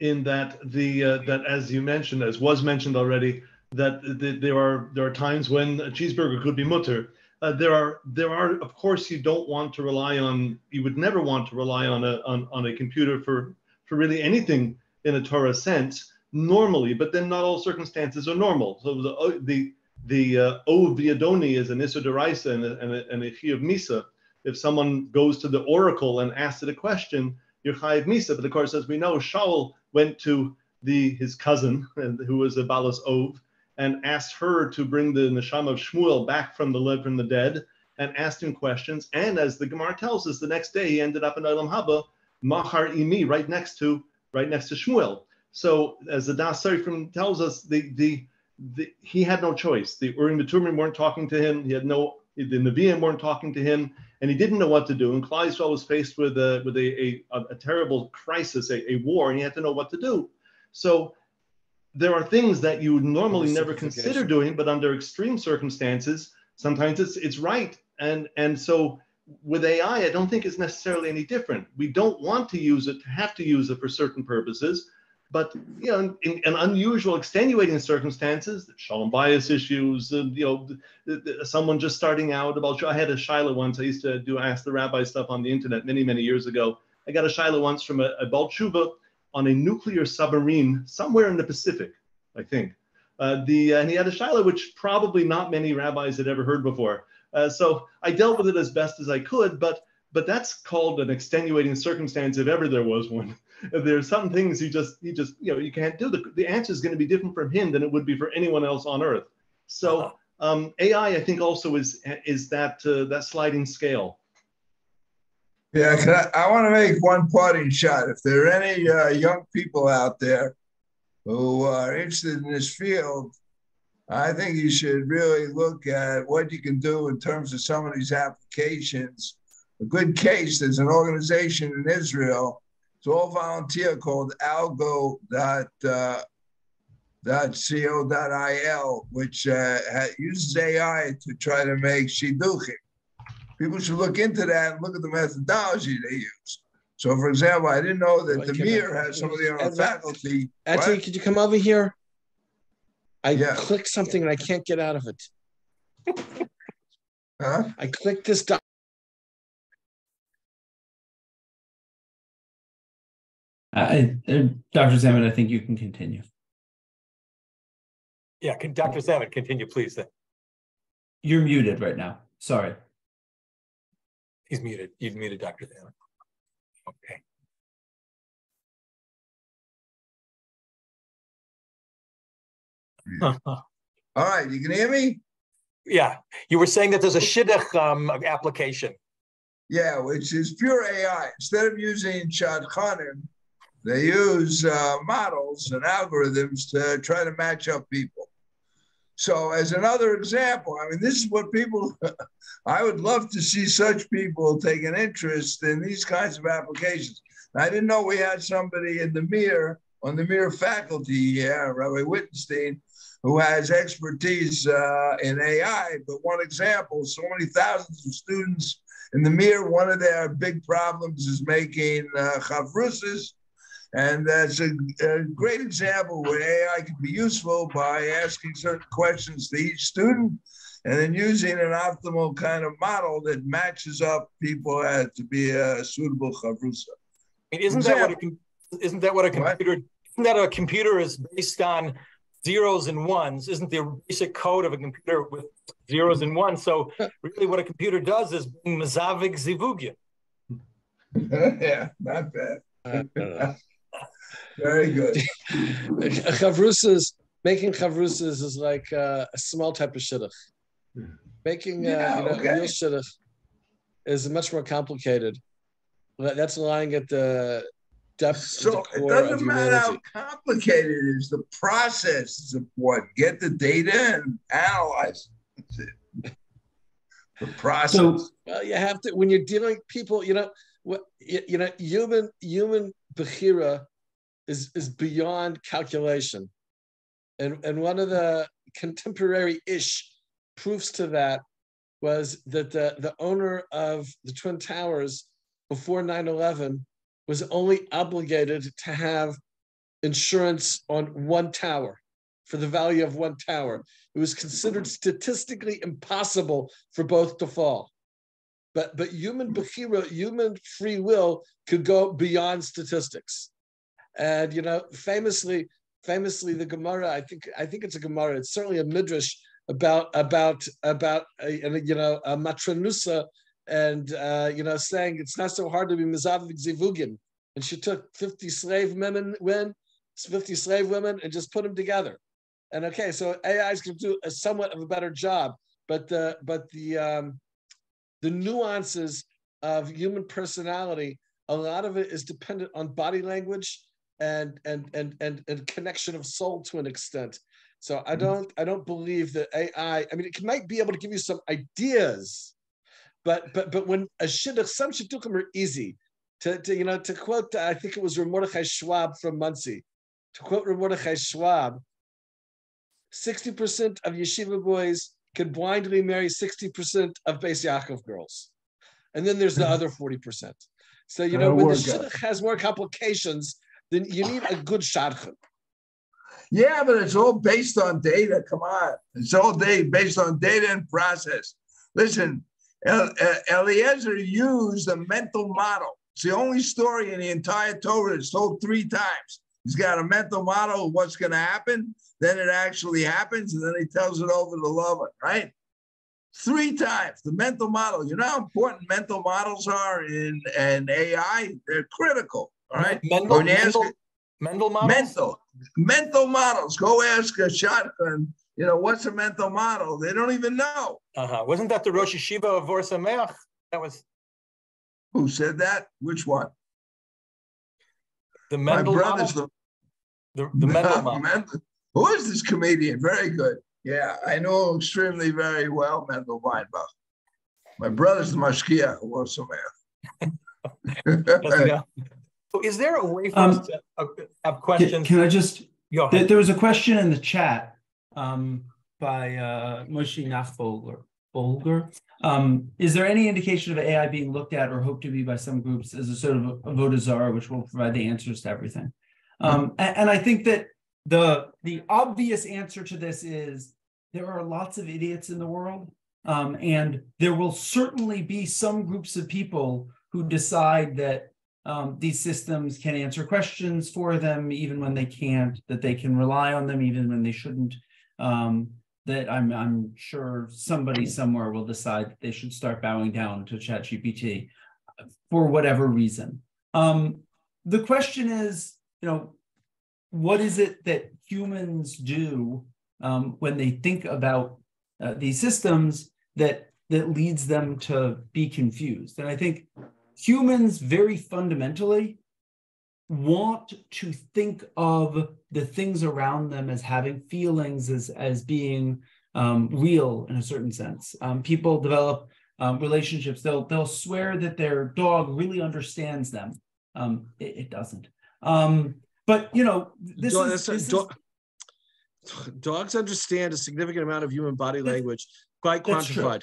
in that the uh, that as you mentioned, as was mentioned already, that the, there are there are times when a cheeseburger could be mutar. Uh, there are there are of course you don't want to rely on you would never want to rely on a on, on a computer for for really anything in a Torah sense normally, but then not all circumstances are normal. So the uh, the the uh, ov viadoni is an issa and and a, and a of misa. If someone goes to the oracle and asks it a question, you're chayiv misa. But of course, as we know, Shaul went to the his cousin, who was a Balas Ov, and asked her to bring the neshama of Shmuel back from the from the dead, and asked him questions. And as the Gemara tells us, the next day he ended up in Olam Haba, Mahar Imi, right next to right next to Shmuel. So as the Das from tells us, the, the the he had no choice. The Urim Tumim weren't talking to him. He had no the Nevi'im weren't talking to him and he didn't know what to do. And Klal Yisrael was faced with a with a, a, a terrible crisis, a, a, war, and he had to know what to do. So there are things that you would normally never consider doing, but under extreme circumstances, sometimes it's it's right. And and so with AI, I don't think it's necessarily any different. We don't want to use it, to have to use it for certain purposes, but you know, in, in unusual, extenuating circumstances, shalom bayis issues, uh, you know, someone just starting out about. I had a shaila once. I used to do ask the rabbi stuff on the internet many, many years ago. I got a shaila once from a, a Balchuba on a nuclear submarine somewhere in the Pacific, I think. Uh, the and he had a shaila which probably not many rabbis had ever heard before. Uh, so I dealt with it as best as I could, but but that's called an extenuating circumstance if ever there was one. There's some things you just you just you know you can't do. The, the answer is going to be different from him than it would be for anyone else on earth. So uh-huh. um, AI, I think, also is is that uh, that sliding scale.
Yeah, I, I want to make one parting shot. If there are any uh, young people out there who are interested in this field, I think you should really look at what you can do in terms of some of these applications. A good case, there's an organization in Israel it's all volunteer called algo.co.il, uh, which uh, uses AI to try to make shidduchim. People should look into that and look at the methodology they use. So, for example, I didn't know that the Mir has somebody on the faculty.
Actually, could you come over here? I yeah. clicked something and I can't get out of it. huh? I clicked this
I, Dr. Samet, I think you can continue.
Yeah, can Dr. Samet, continue, please? Then.
You're muted right now. Sorry.
He's muted. You've muted Dr. Samet. Okay. Hmm.
All right, you can hear me?
Yeah, you were saying that there's a shidduch um, application.
Yeah, which is pure AI. Instead of using shadchanim, they use uh, models and algorithms to try to match up people. So, as another example, I mean, this is what people, I would love to see such people take an interest in these kinds of applications. I didn't know we had somebody in the Mir, on the Mir faculty, yeah, Rabbi Wittenstein, who has expertise uh, in AI. But one example, so many thousands of students in the Mir, one of their big problems is making uh, chavrusas. And that's a, a, great example where AI can be useful by asking certain questions to each student and then using an optimal kind of model that matches up people to be a suitable chavrusa.
I mean, isn't that what a, isn't that what a computer what? isn't that a computer is based on zeros and ones? Isn't the basic code of a computer with zeros and ones? So really, what a computer does is mazavik zivugin.
yeah, not bad. Uh, uh, Very good.
chavrusas, making chavrusas is like uh, a small type of shidduch. Making uh, yeah, you know, okay. real shidduch is much more complicated. That's lying at the depth.
So the it doesn't matter how complicated it is. The process is important. Get the data and analyze. That's it. The process. So,
well, you have to when you're dealing with people. You know what? You, you know human human bechira is is beyond calculation, and and one of the contemporary ish proofs to that was that the the owner of the twin towers before 9-11 was only obligated to have insurance on one tower for the value of one tower. It was considered statistically impossible for both to fall. But, but human human free will could go beyond statistics. And you know, famously, famously, the Gemara, I think, I think it's a Gemara, it's certainly a midrash about about about a, you know a matranusa and uh, you know, saying it's not so hard to be Mizavik Zivugin. And she took 50 slave women, when 50 slave women, and just put them together. And okay, so AI is going to do a somewhat of a better job, but the but the um, the nuances of human personality, a lot of it is dependent on body language and and and and, and connection of soul to an extent. So I mm-hmm. don't I don't believe that AI. I mean, it might be able to give you some ideas, but but but when a shidduch, some shidduchim are easy. To, to you know to quote, I think it was Mordechai Schwab from Monsey. To quote Mordechai Schwab, sixty percent of yeshiva boys can blindly marry sixty percent of Beis Yaakov girls, and then there's the other forty percent. So you know when the shidduch has more complications, then you need a good shadchan.
Yeah, but it's all based on data. Come on, it's all day based on data and process. Listen, Eliezer used a mental model. It's the only story in the entire Torah that's told three times. He's got a mental model of what's going to happen. Then it actually happens, and then he tells it over to Lavan, right? Three times. The mental model. You know how important mental models are in, in AI? They're critical, all right?
Mental, mental, mental models?
Mental. Mental models. Go ask a shadchan you know, what's a mental model? They don't even know.
Uh-huh. Wasn't that the Rosh Hashiva of Or Sameach? That was
who said that? Which one?
The Mendel My brother's model? The, the, the Mendel model.
Mendel. Who is this comedian? Very good. Yeah, I know extremely very well Mendel Weinbach. My brother's the Mashgiach of Or Sameach.
so is there a way for um, us to have questions?
Can, I just? There was a question in the chat um, by uh, Moshe Nachfolger. Bolger. Um, is there any indication of AI being looked at or hoped to be by some groups as a sort of avodah zarah, which will provide the answers to everything? Um, and, and I think that the the obvious answer to this is there are lots of idiots in the world, um, and there will certainly be some groups of people who decide that um, these systems can answer questions for them even when they can't, that they can rely on them even when they shouldn't, um, that I'm I'm sure somebody somewhere will decide that they should start bowing down to ChatGPT for whatever reason. Um, the question is, you know, what is it that humans do um, when they think about uh, these systems that that leads them to be confused. And I think humans very fundamentally want to think of the things around them as having feelings, as as being um, real in a certain sense. Um, people develop um, relationships. They'll they'll swear that their dog really understands them. Um, it, it, doesn't. Um, but you know, this
dog,
is, this
dog, is, dogs understand a significant amount of human body language, quite quantified.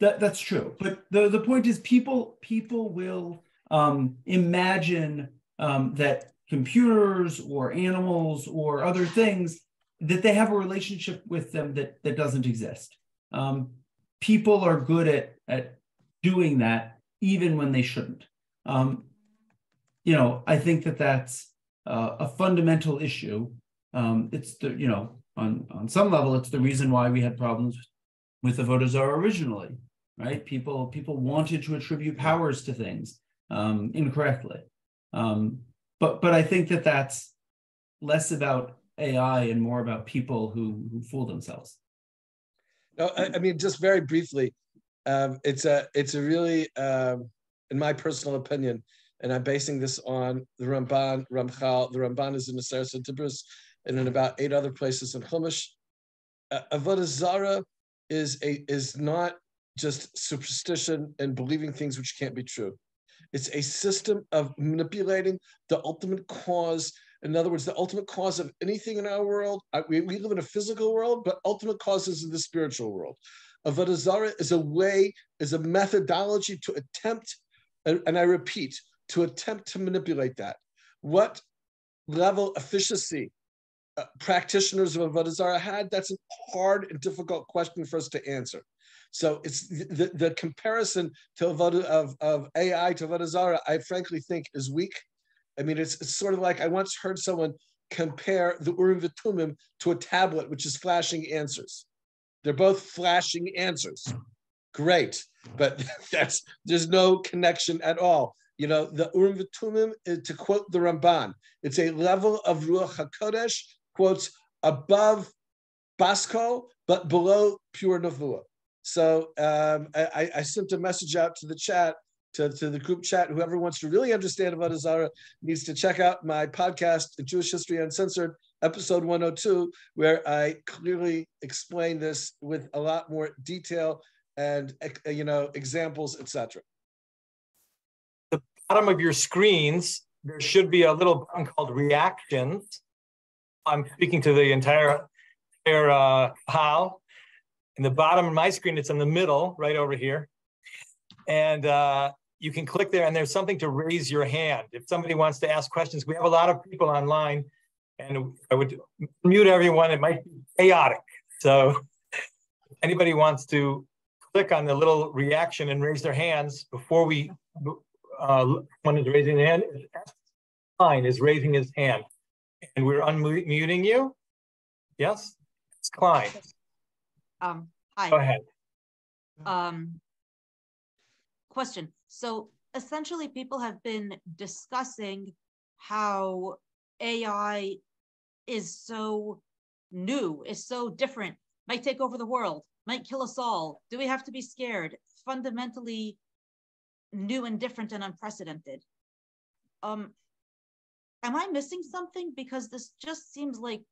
That that's true. But the the point is, people people will um, imagine that computers or animals or other things that they have a relationship with them that that doesn't exist. Um, people are good at at doing that even when they shouldn't. Um, you know, I think that that's uh, a fundamental issue. Um, it's the you know on on some level it's the reason why we had problems with the voters are originally, right? People people wanted to attribute powers to things um, incorrectly, um, but but I think that that's less about AI and more about people who who fool themselves.
No, I, I mean just very briefly, um, it's a it's a really, um, in my personal opinion, and I'm basing this on the Ramban, Ramchal. The Ramban is in the Sarasa Tibris and in about eight other places in Chumash. Uh, Avodah Zara is a is not just superstition and believing things which can't be true. It's a system of manipulating the ultimate cause in other words, the ultimate cause of anything in our world, we, we live in a physical world, but ultimate causes in the spiritual world. Avodah Zarah is a way, is a methodology to attempt, and, and I repeat, to attempt to manipulate that. What level efficiency uh, practitioners of Avodah Zarah had, that's a hard and difficult question for us to answer. So it's the, the comparison to Avodah, of, of AI to Avodah Zarah, I frankly think is weak I mean, it's, it's sort of like I once heard someone compare the Urim Vitumim to a tablet, which is flashing answers. They're both flashing answers. Great, but that's there's no connection at all. You know, the Urim Vitumim, eh, to quote the Ramban, it's a level of Ruach Hakodesh, quotes, above bas kol, but below pure Nevuah. So um, I, I, sent a message out to the chat to, to the group chat. Whoever wants to really understand about Azara needs to check out my podcast, Jewish History Uncensored, episode 102, where I clearly explain this with a lot more detail and you know examples, etc.
The bottom of your screens, there should be a little button called reactions. I'm speaking to the entire, entire uh, how. In the bottom of my screen, it's in the middle, right over here. And uh, you can click there and there's something to raise your hand. If somebody wants to ask questions, we have a lot of people online and I would mute everyone. It might be chaotic. So anybody wants to click on the little reaction and raise their hands before we, uh, one is raising their hand, Klein is raising his hand. And we're unmuting you. Yes, it's Klein.
Um, hi.
Go ahead.
Um, question. So essentially, people have been discussing how AI is so new, is so different, might take over the world, might kill us all. Do we have to be scared? Fundamentally new and different and unprecedented. Um, am I missing something? Because this just seems like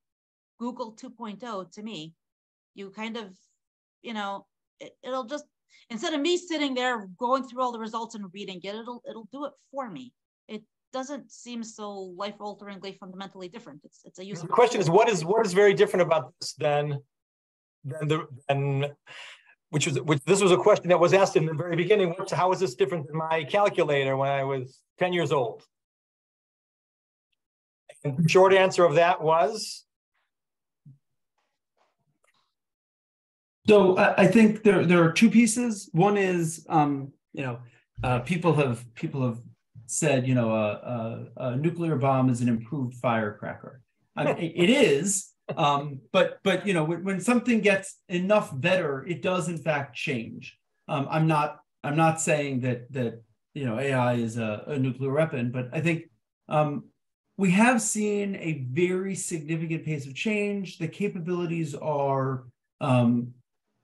Google 2.0 to me. You kind of, you know, it, it'll just instead of me sitting there going through all the results and reading it, it'll it'll do it for me. It doesn't seem so life alteringly fundamentally different. It's it's a useful.
The question is, what is what is very different about this than than the than which was which this was a question that was asked in the very beginning. What, how is this different than my calculator when I was 10 years old? And the short answer of that was
So I, think there there are two pieces. One is um, you know uh, people have people have said you know a, a, a nuclear bomb is an improved firecracker. I mean, it is, um, but but you know when, when, something gets enough better, it does in fact change. Um, I'm not I'm not saying that that you know AI is a, a nuclear weapon, but I think um, we have seen a very significant pace of change. The capabilities are um,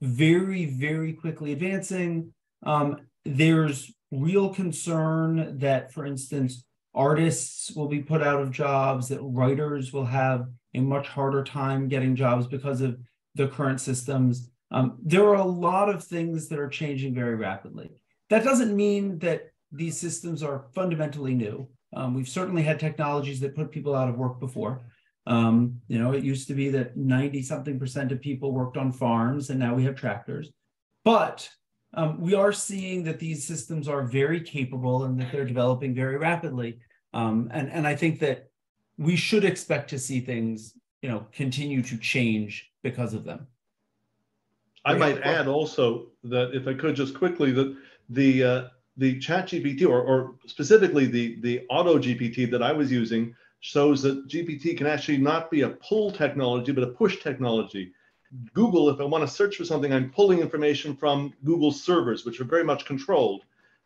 very, very quickly advancing. Um, there's real concern that, for instance, artists will be put out of jobs, that writers will have a much harder time getting jobs because of the current systems. Um, there are a lot of things that are changing very rapidly. That doesn't mean that these systems are fundamentally new. Um, we've certainly had technologies that put people out of work before. Um, you know, it used to be that 90 something percent of people worked on farms, and now we have tractors. But um, we are seeing that these systems are very capable and that they're developing very rapidly. Um, and, and I think that we should expect to see things, you know, continue to change because of them.
I might add also that if I could just quickly that the uh, the chat GPT or, or specifically the, the auto GPT that I was using shows that GPT can actually not be a pull technology, but a push technology. Google, if I want to search for something, I'm pulling information from Google servers, which are very much controlled.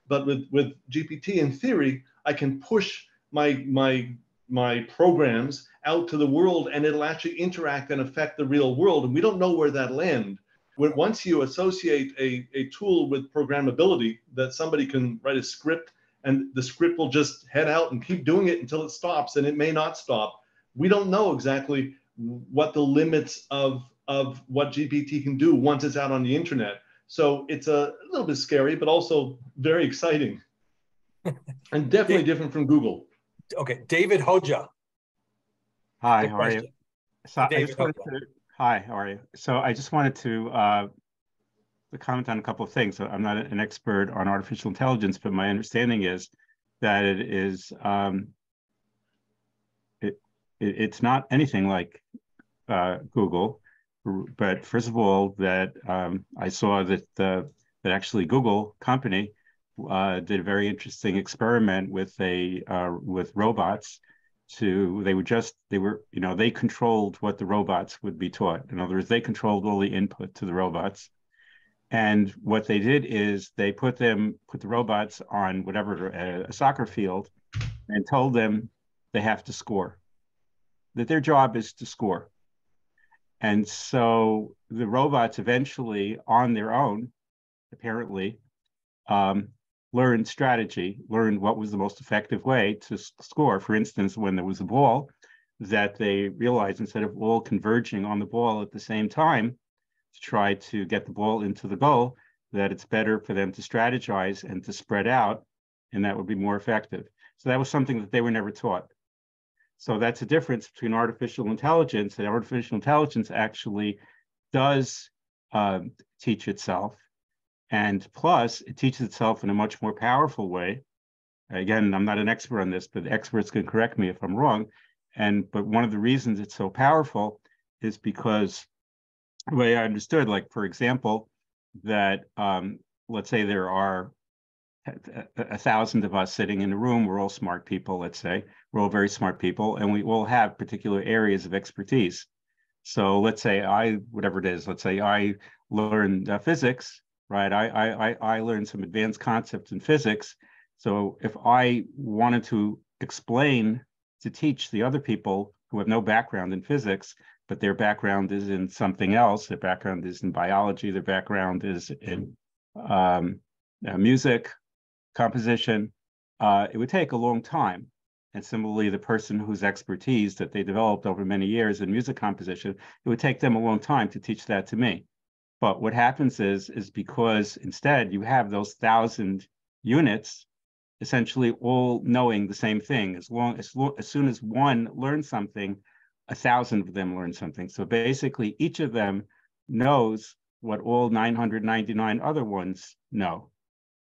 But with, with GPT, in theory, I can push my, my, my programs out to the world and it'll actually interact and affect the real world. And we don't know where that'll end when, once you associate a, a tool with programmability that somebody can write a script and the script will just head out and keep doing it until it stops and it may not stop. We don't know exactly what the limits of, of what GPT can do once it's out on the internet. So it's a little bit scary, but also very exciting and definitely different from Google.
Okay, David Hoja.
Hi, how are you? So David I just to Hi, how are you? So I just wanted to uh, comment on a couple of things. So I'm not an expert on artificial intelligence, but my understanding is that it is um, it, it, it's not anything like uh, Google. But first of all, that um, I saw that the, that actually Google company uh, did a very interesting experiment with a uh, with robots to they were just they were you know they controlled what the robots would be taught in other words they controlled all the input to the robots and what they did is they put them put the robots on whatever a, a soccer field and told them they have to score that their job is to score and so the robots eventually on their own apparently um, learned strategy, learned what was the most effective way to score. For instance, when there was a ball, that they realized instead of all converging on the ball at the same time to try to get the ball into the goal, that it's better for them to strategize and to spread out, and that would be more effective. So that was something that they were never taught. So that's a difference between artificial intelligence, and artificial intelligence actually does um, teach itself and plus, it teaches itself in a much more powerful way. Again, I'm not an expert on this, but experts can correct me if I'm wrong. And but one of the reasons it's so powerful is because the way I understood, like for example, that um, let's say there are a, a thousand of us sitting in a room. We're all smart people. Let's say we're all very smart people, and we all have particular areas of expertise. So let's say I, whatever it is, let's say I learned uh, physics right? I, I, I learned some advanced concepts in physics. So if I wanted to explain to teach the other people who have no background in physics, but their background is in something else, their background is in biology, their background is in um, uh, music, composition, uh, it would take a long time. And similarly, the person whose expertise that they developed over many years in music composition, it would take them a long time to teach that to me. But what happens is, is because instead you have those thousand units essentially all knowing the same thing. As long as, as soon as one learns something, a thousand of them learn something. So basically each of them knows what all 999 other ones know.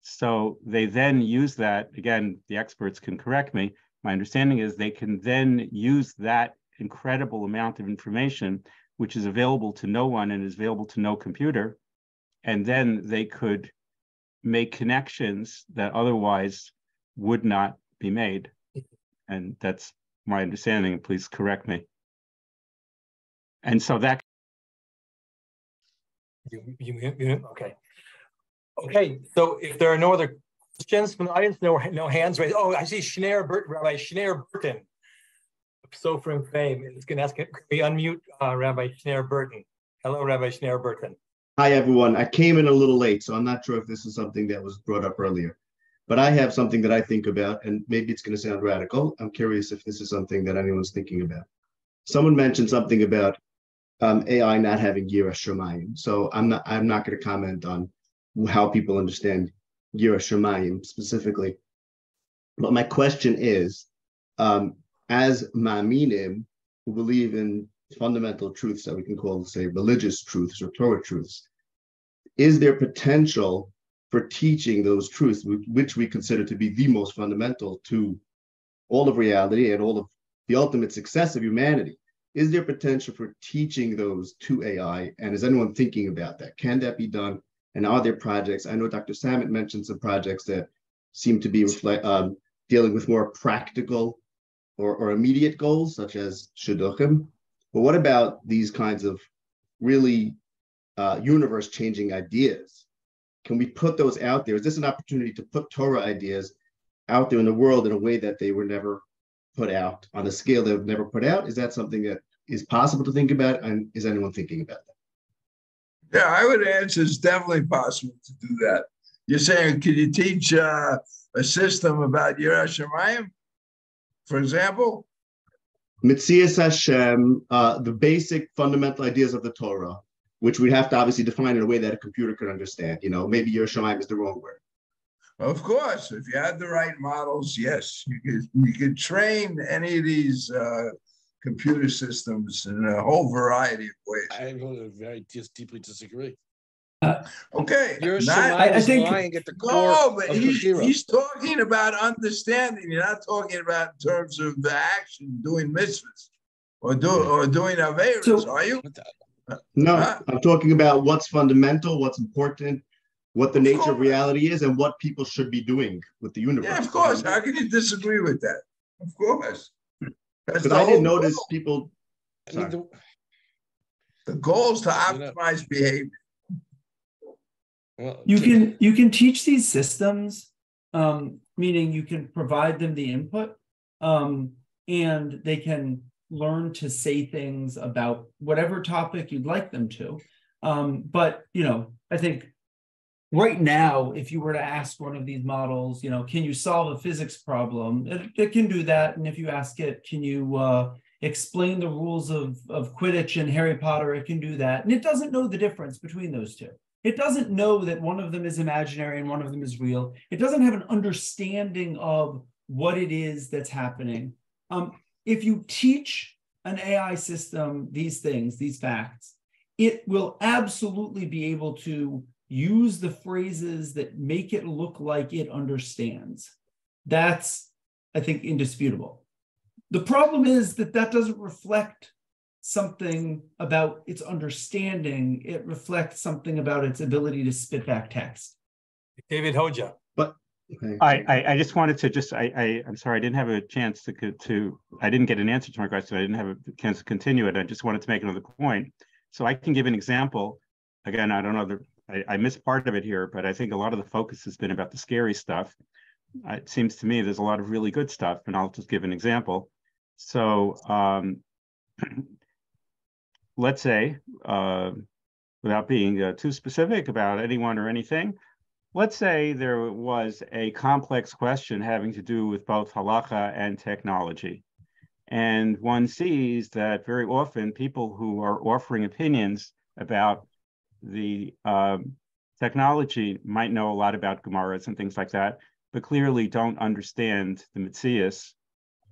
So they then use that, again, the experts can correct me. My understanding is they can then use that incredible amount of information which is available to no one and is available to no computer. And then they could make connections that otherwise would not be made. And that's my understanding. Please correct me. And so that.
You, you, you, okay. Okay. So if there are no other questions from the audience, no, no hands raised. Oh, I see Schneier, Rabbi Schneier Burton so from fame. It's going to ask, can we unmute uh, Rabbi Schneur Burton? Hello, Rabbi Schneur Burton.
Hi, everyone. I came in a little late, so I'm not sure if this is something that was brought up earlier. But I have something that I think about, and maybe it's going to sound radical. I'm curious if this is something that anyone's thinking about. Someone mentioned something about um, AI not having Yiras Shamayim. So I'm not I'm not going to comment on how people understand Yiras Shamayim specifically. But my question is, um, as Ma'aminim who believe in fundamental truths that we can call, say, religious truths or Torah truths, is there potential for teaching those truths, which we consider to be the most fundamental to all of reality and all of the ultimate success of humanity? Is there potential for teaching those to AI? And is anyone thinking about that? Can that be done? And are there projects? I know Dr. Samet mentioned some projects that seem to be reflect, um, dealing with more practical or, or immediate goals, such as shidduchim. But what about these kinds of really uh, universe changing ideas? Can we put those out there? Is this an opportunity to put Torah ideas out there in the world in a way that they were never put out on a scale they have never put out? Is that something that is possible to think about? And is anyone thinking about that?
Yeah, I would answer it's definitely possible to do that. You're saying, could you teach uh, a system about Yiras Shamayim, for example?
Mitzias Hashem, uh, the basic fundamental ideas of the Torah, which we'd have to obviously define in a way that a computer can understand. You know, maybe Yiras Shamayim is the wrong word.
Of course, if you had the right models, yes, you could you could train any of these uh, computer systems in a whole variety of ways.
I very just deeply disagree.
Uh, okay,
Your
not-
Shemaim
I
is
think-
lying at the core
no, but
of
he's,
Shira.
he's talking about understanding. You're not talking about in terms of the action doing mitzvahs or do or doing averas,
So-
are you?
No,
Huh?
I'm talking about what's fundamental, what's important, what the
Of
nature of reality is, and what people should be doing with the universe.
Yeah, of course. How can you disagree with that? Of course.
Because I didn't notice
goal.
people.
I mean, the-
The goal is to
You know-
optimize behavior.
well,
You can you can teach these systems, um, meaning you can provide them the input, um, and they can learn to say things about whatever topic you'd like them to. Um, but you know, I think right now, if you were to ask one of these models, you know, can you solve a physics problem? It, it can do that. And if you ask it, can you uh, explain the rules of, of Quidditch and Harry Potter? It can do that. And it doesn't know the difference between those two. It doesn't know that one of them is imaginary and one of them is real. It doesn't have an understanding of what it is that's happening. Um, if you teach an AI system these things, these facts, it will absolutely be able to use the phrases that make it look like it understands. That's, I think, indisputable. The problem is that that doesn't reflect something about its understanding, it reflects something about its ability to spit back text.
David Hoja.
Okay.
I, I, I just wanted to just, I, I, I'm sorry, I didn't have a chance to, co- to, I didn't get an answer to my question. I didn't have a chance to continue it. I just wanted to make another point. So I can give an example. Again, I don't know, the, I, I missed part of it here, but I think a lot of the focus has been about the scary stuff. Uh, It seems to me there's a lot of really good stuff, and I'll just give an example. So, um, let's say, uh, without being uh, too specific about anyone or anything, let's say there was a complex question having to do with both halacha and technology. And one sees that very often people who are offering opinions about the um, technology might know a lot about Gemaras and things like that, but clearly don't understand the Mitzias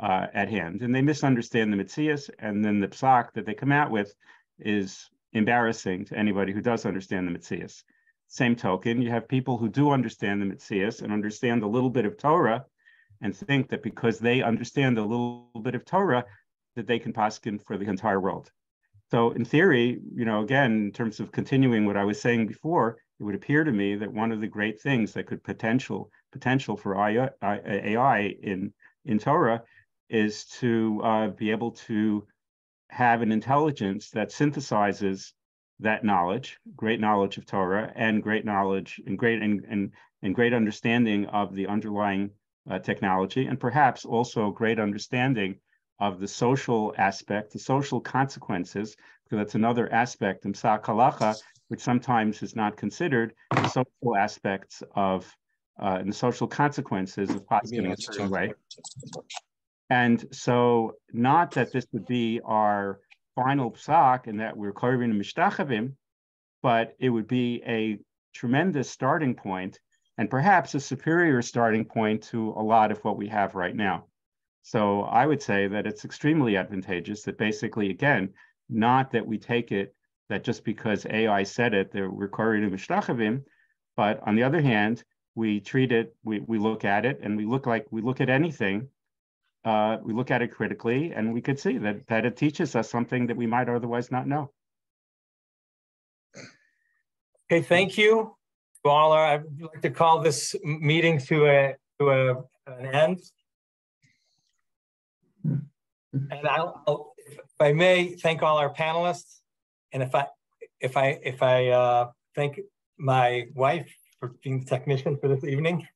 uh, at hand. And they misunderstand the Mitzias, and then the psak that they come out with is embarrassing to anybody who does understand the Mitzias. Same token, you have people who do understand the Mitzias and understand a little bit of Torah and think that because they understand a little bit of Torah, that they can paskin for the entire world. So in theory, you know, again, in terms of continuing what I was saying before, it would appear to me that one of the great things that could potential potential for AI, in in Torah is to uh, be able to have an intelligence that synthesizes that knowledge, great knowledge of Torah, and great knowledge and great and and, and great understanding of the underlying uh, technology, and perhaps also great understanding of the social aspect, the social consequences, because that's another aspect in Psak Halacha, which sometimes is not considered, the social aspects of uh, and the social consequences of posting in a certain way. And so, not that this would be our final psak and that we're korim umishtachavim, but it would be a tremendous starting point and perhaps a superior starting point to a lot of what we have right now. So I would say that it's extremely advantageous that basically, again, not that we take it that just because AI said it, they're recording mishtachavim, but on the other hand, we treat it, we, we look at it, and we look like we look at anything, uh, we look at it critically, and we could see that that it teaches us something that we might otherwise not know.
Okay, thank you. Waller, I'd like to call this meeting to a to a an end. And I'll, I'll, if I may thank all our panelists, and if I if I if I uh, thank my wife for being the technician for this evening.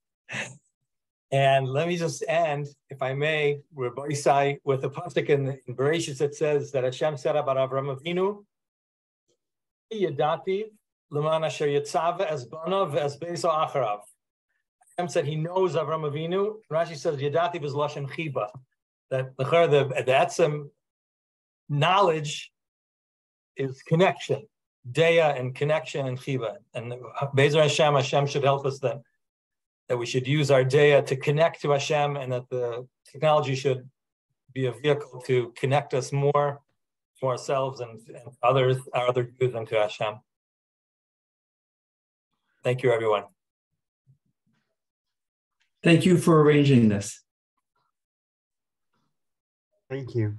And let me just end, if I may, with with a pasuk in, in Bereshit that says that Hashem said about Avram Avinu, Yadati Leman Asher Yitzave as Banav as Beso Acharav. Hashem said he knows Avram Avinu. Rashi says Yadati was Lashon Chiba. That the the some knowledge is connection, Deya and connection and Chiba. And B'ezras Hashem, Hashem should help us that that we should use our Deya to connect to Hashem and that the technology should be a vehicle to connect us more to ourselves and, and others, our other Jews and to Hashem. Thank you, everyone.
Thank you for arranging this.
Thank you.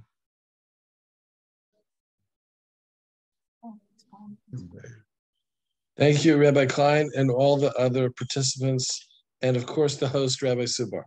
Thank you, Rabbi Klein, and all the other participants, and of course, the host, Rabbi Subar.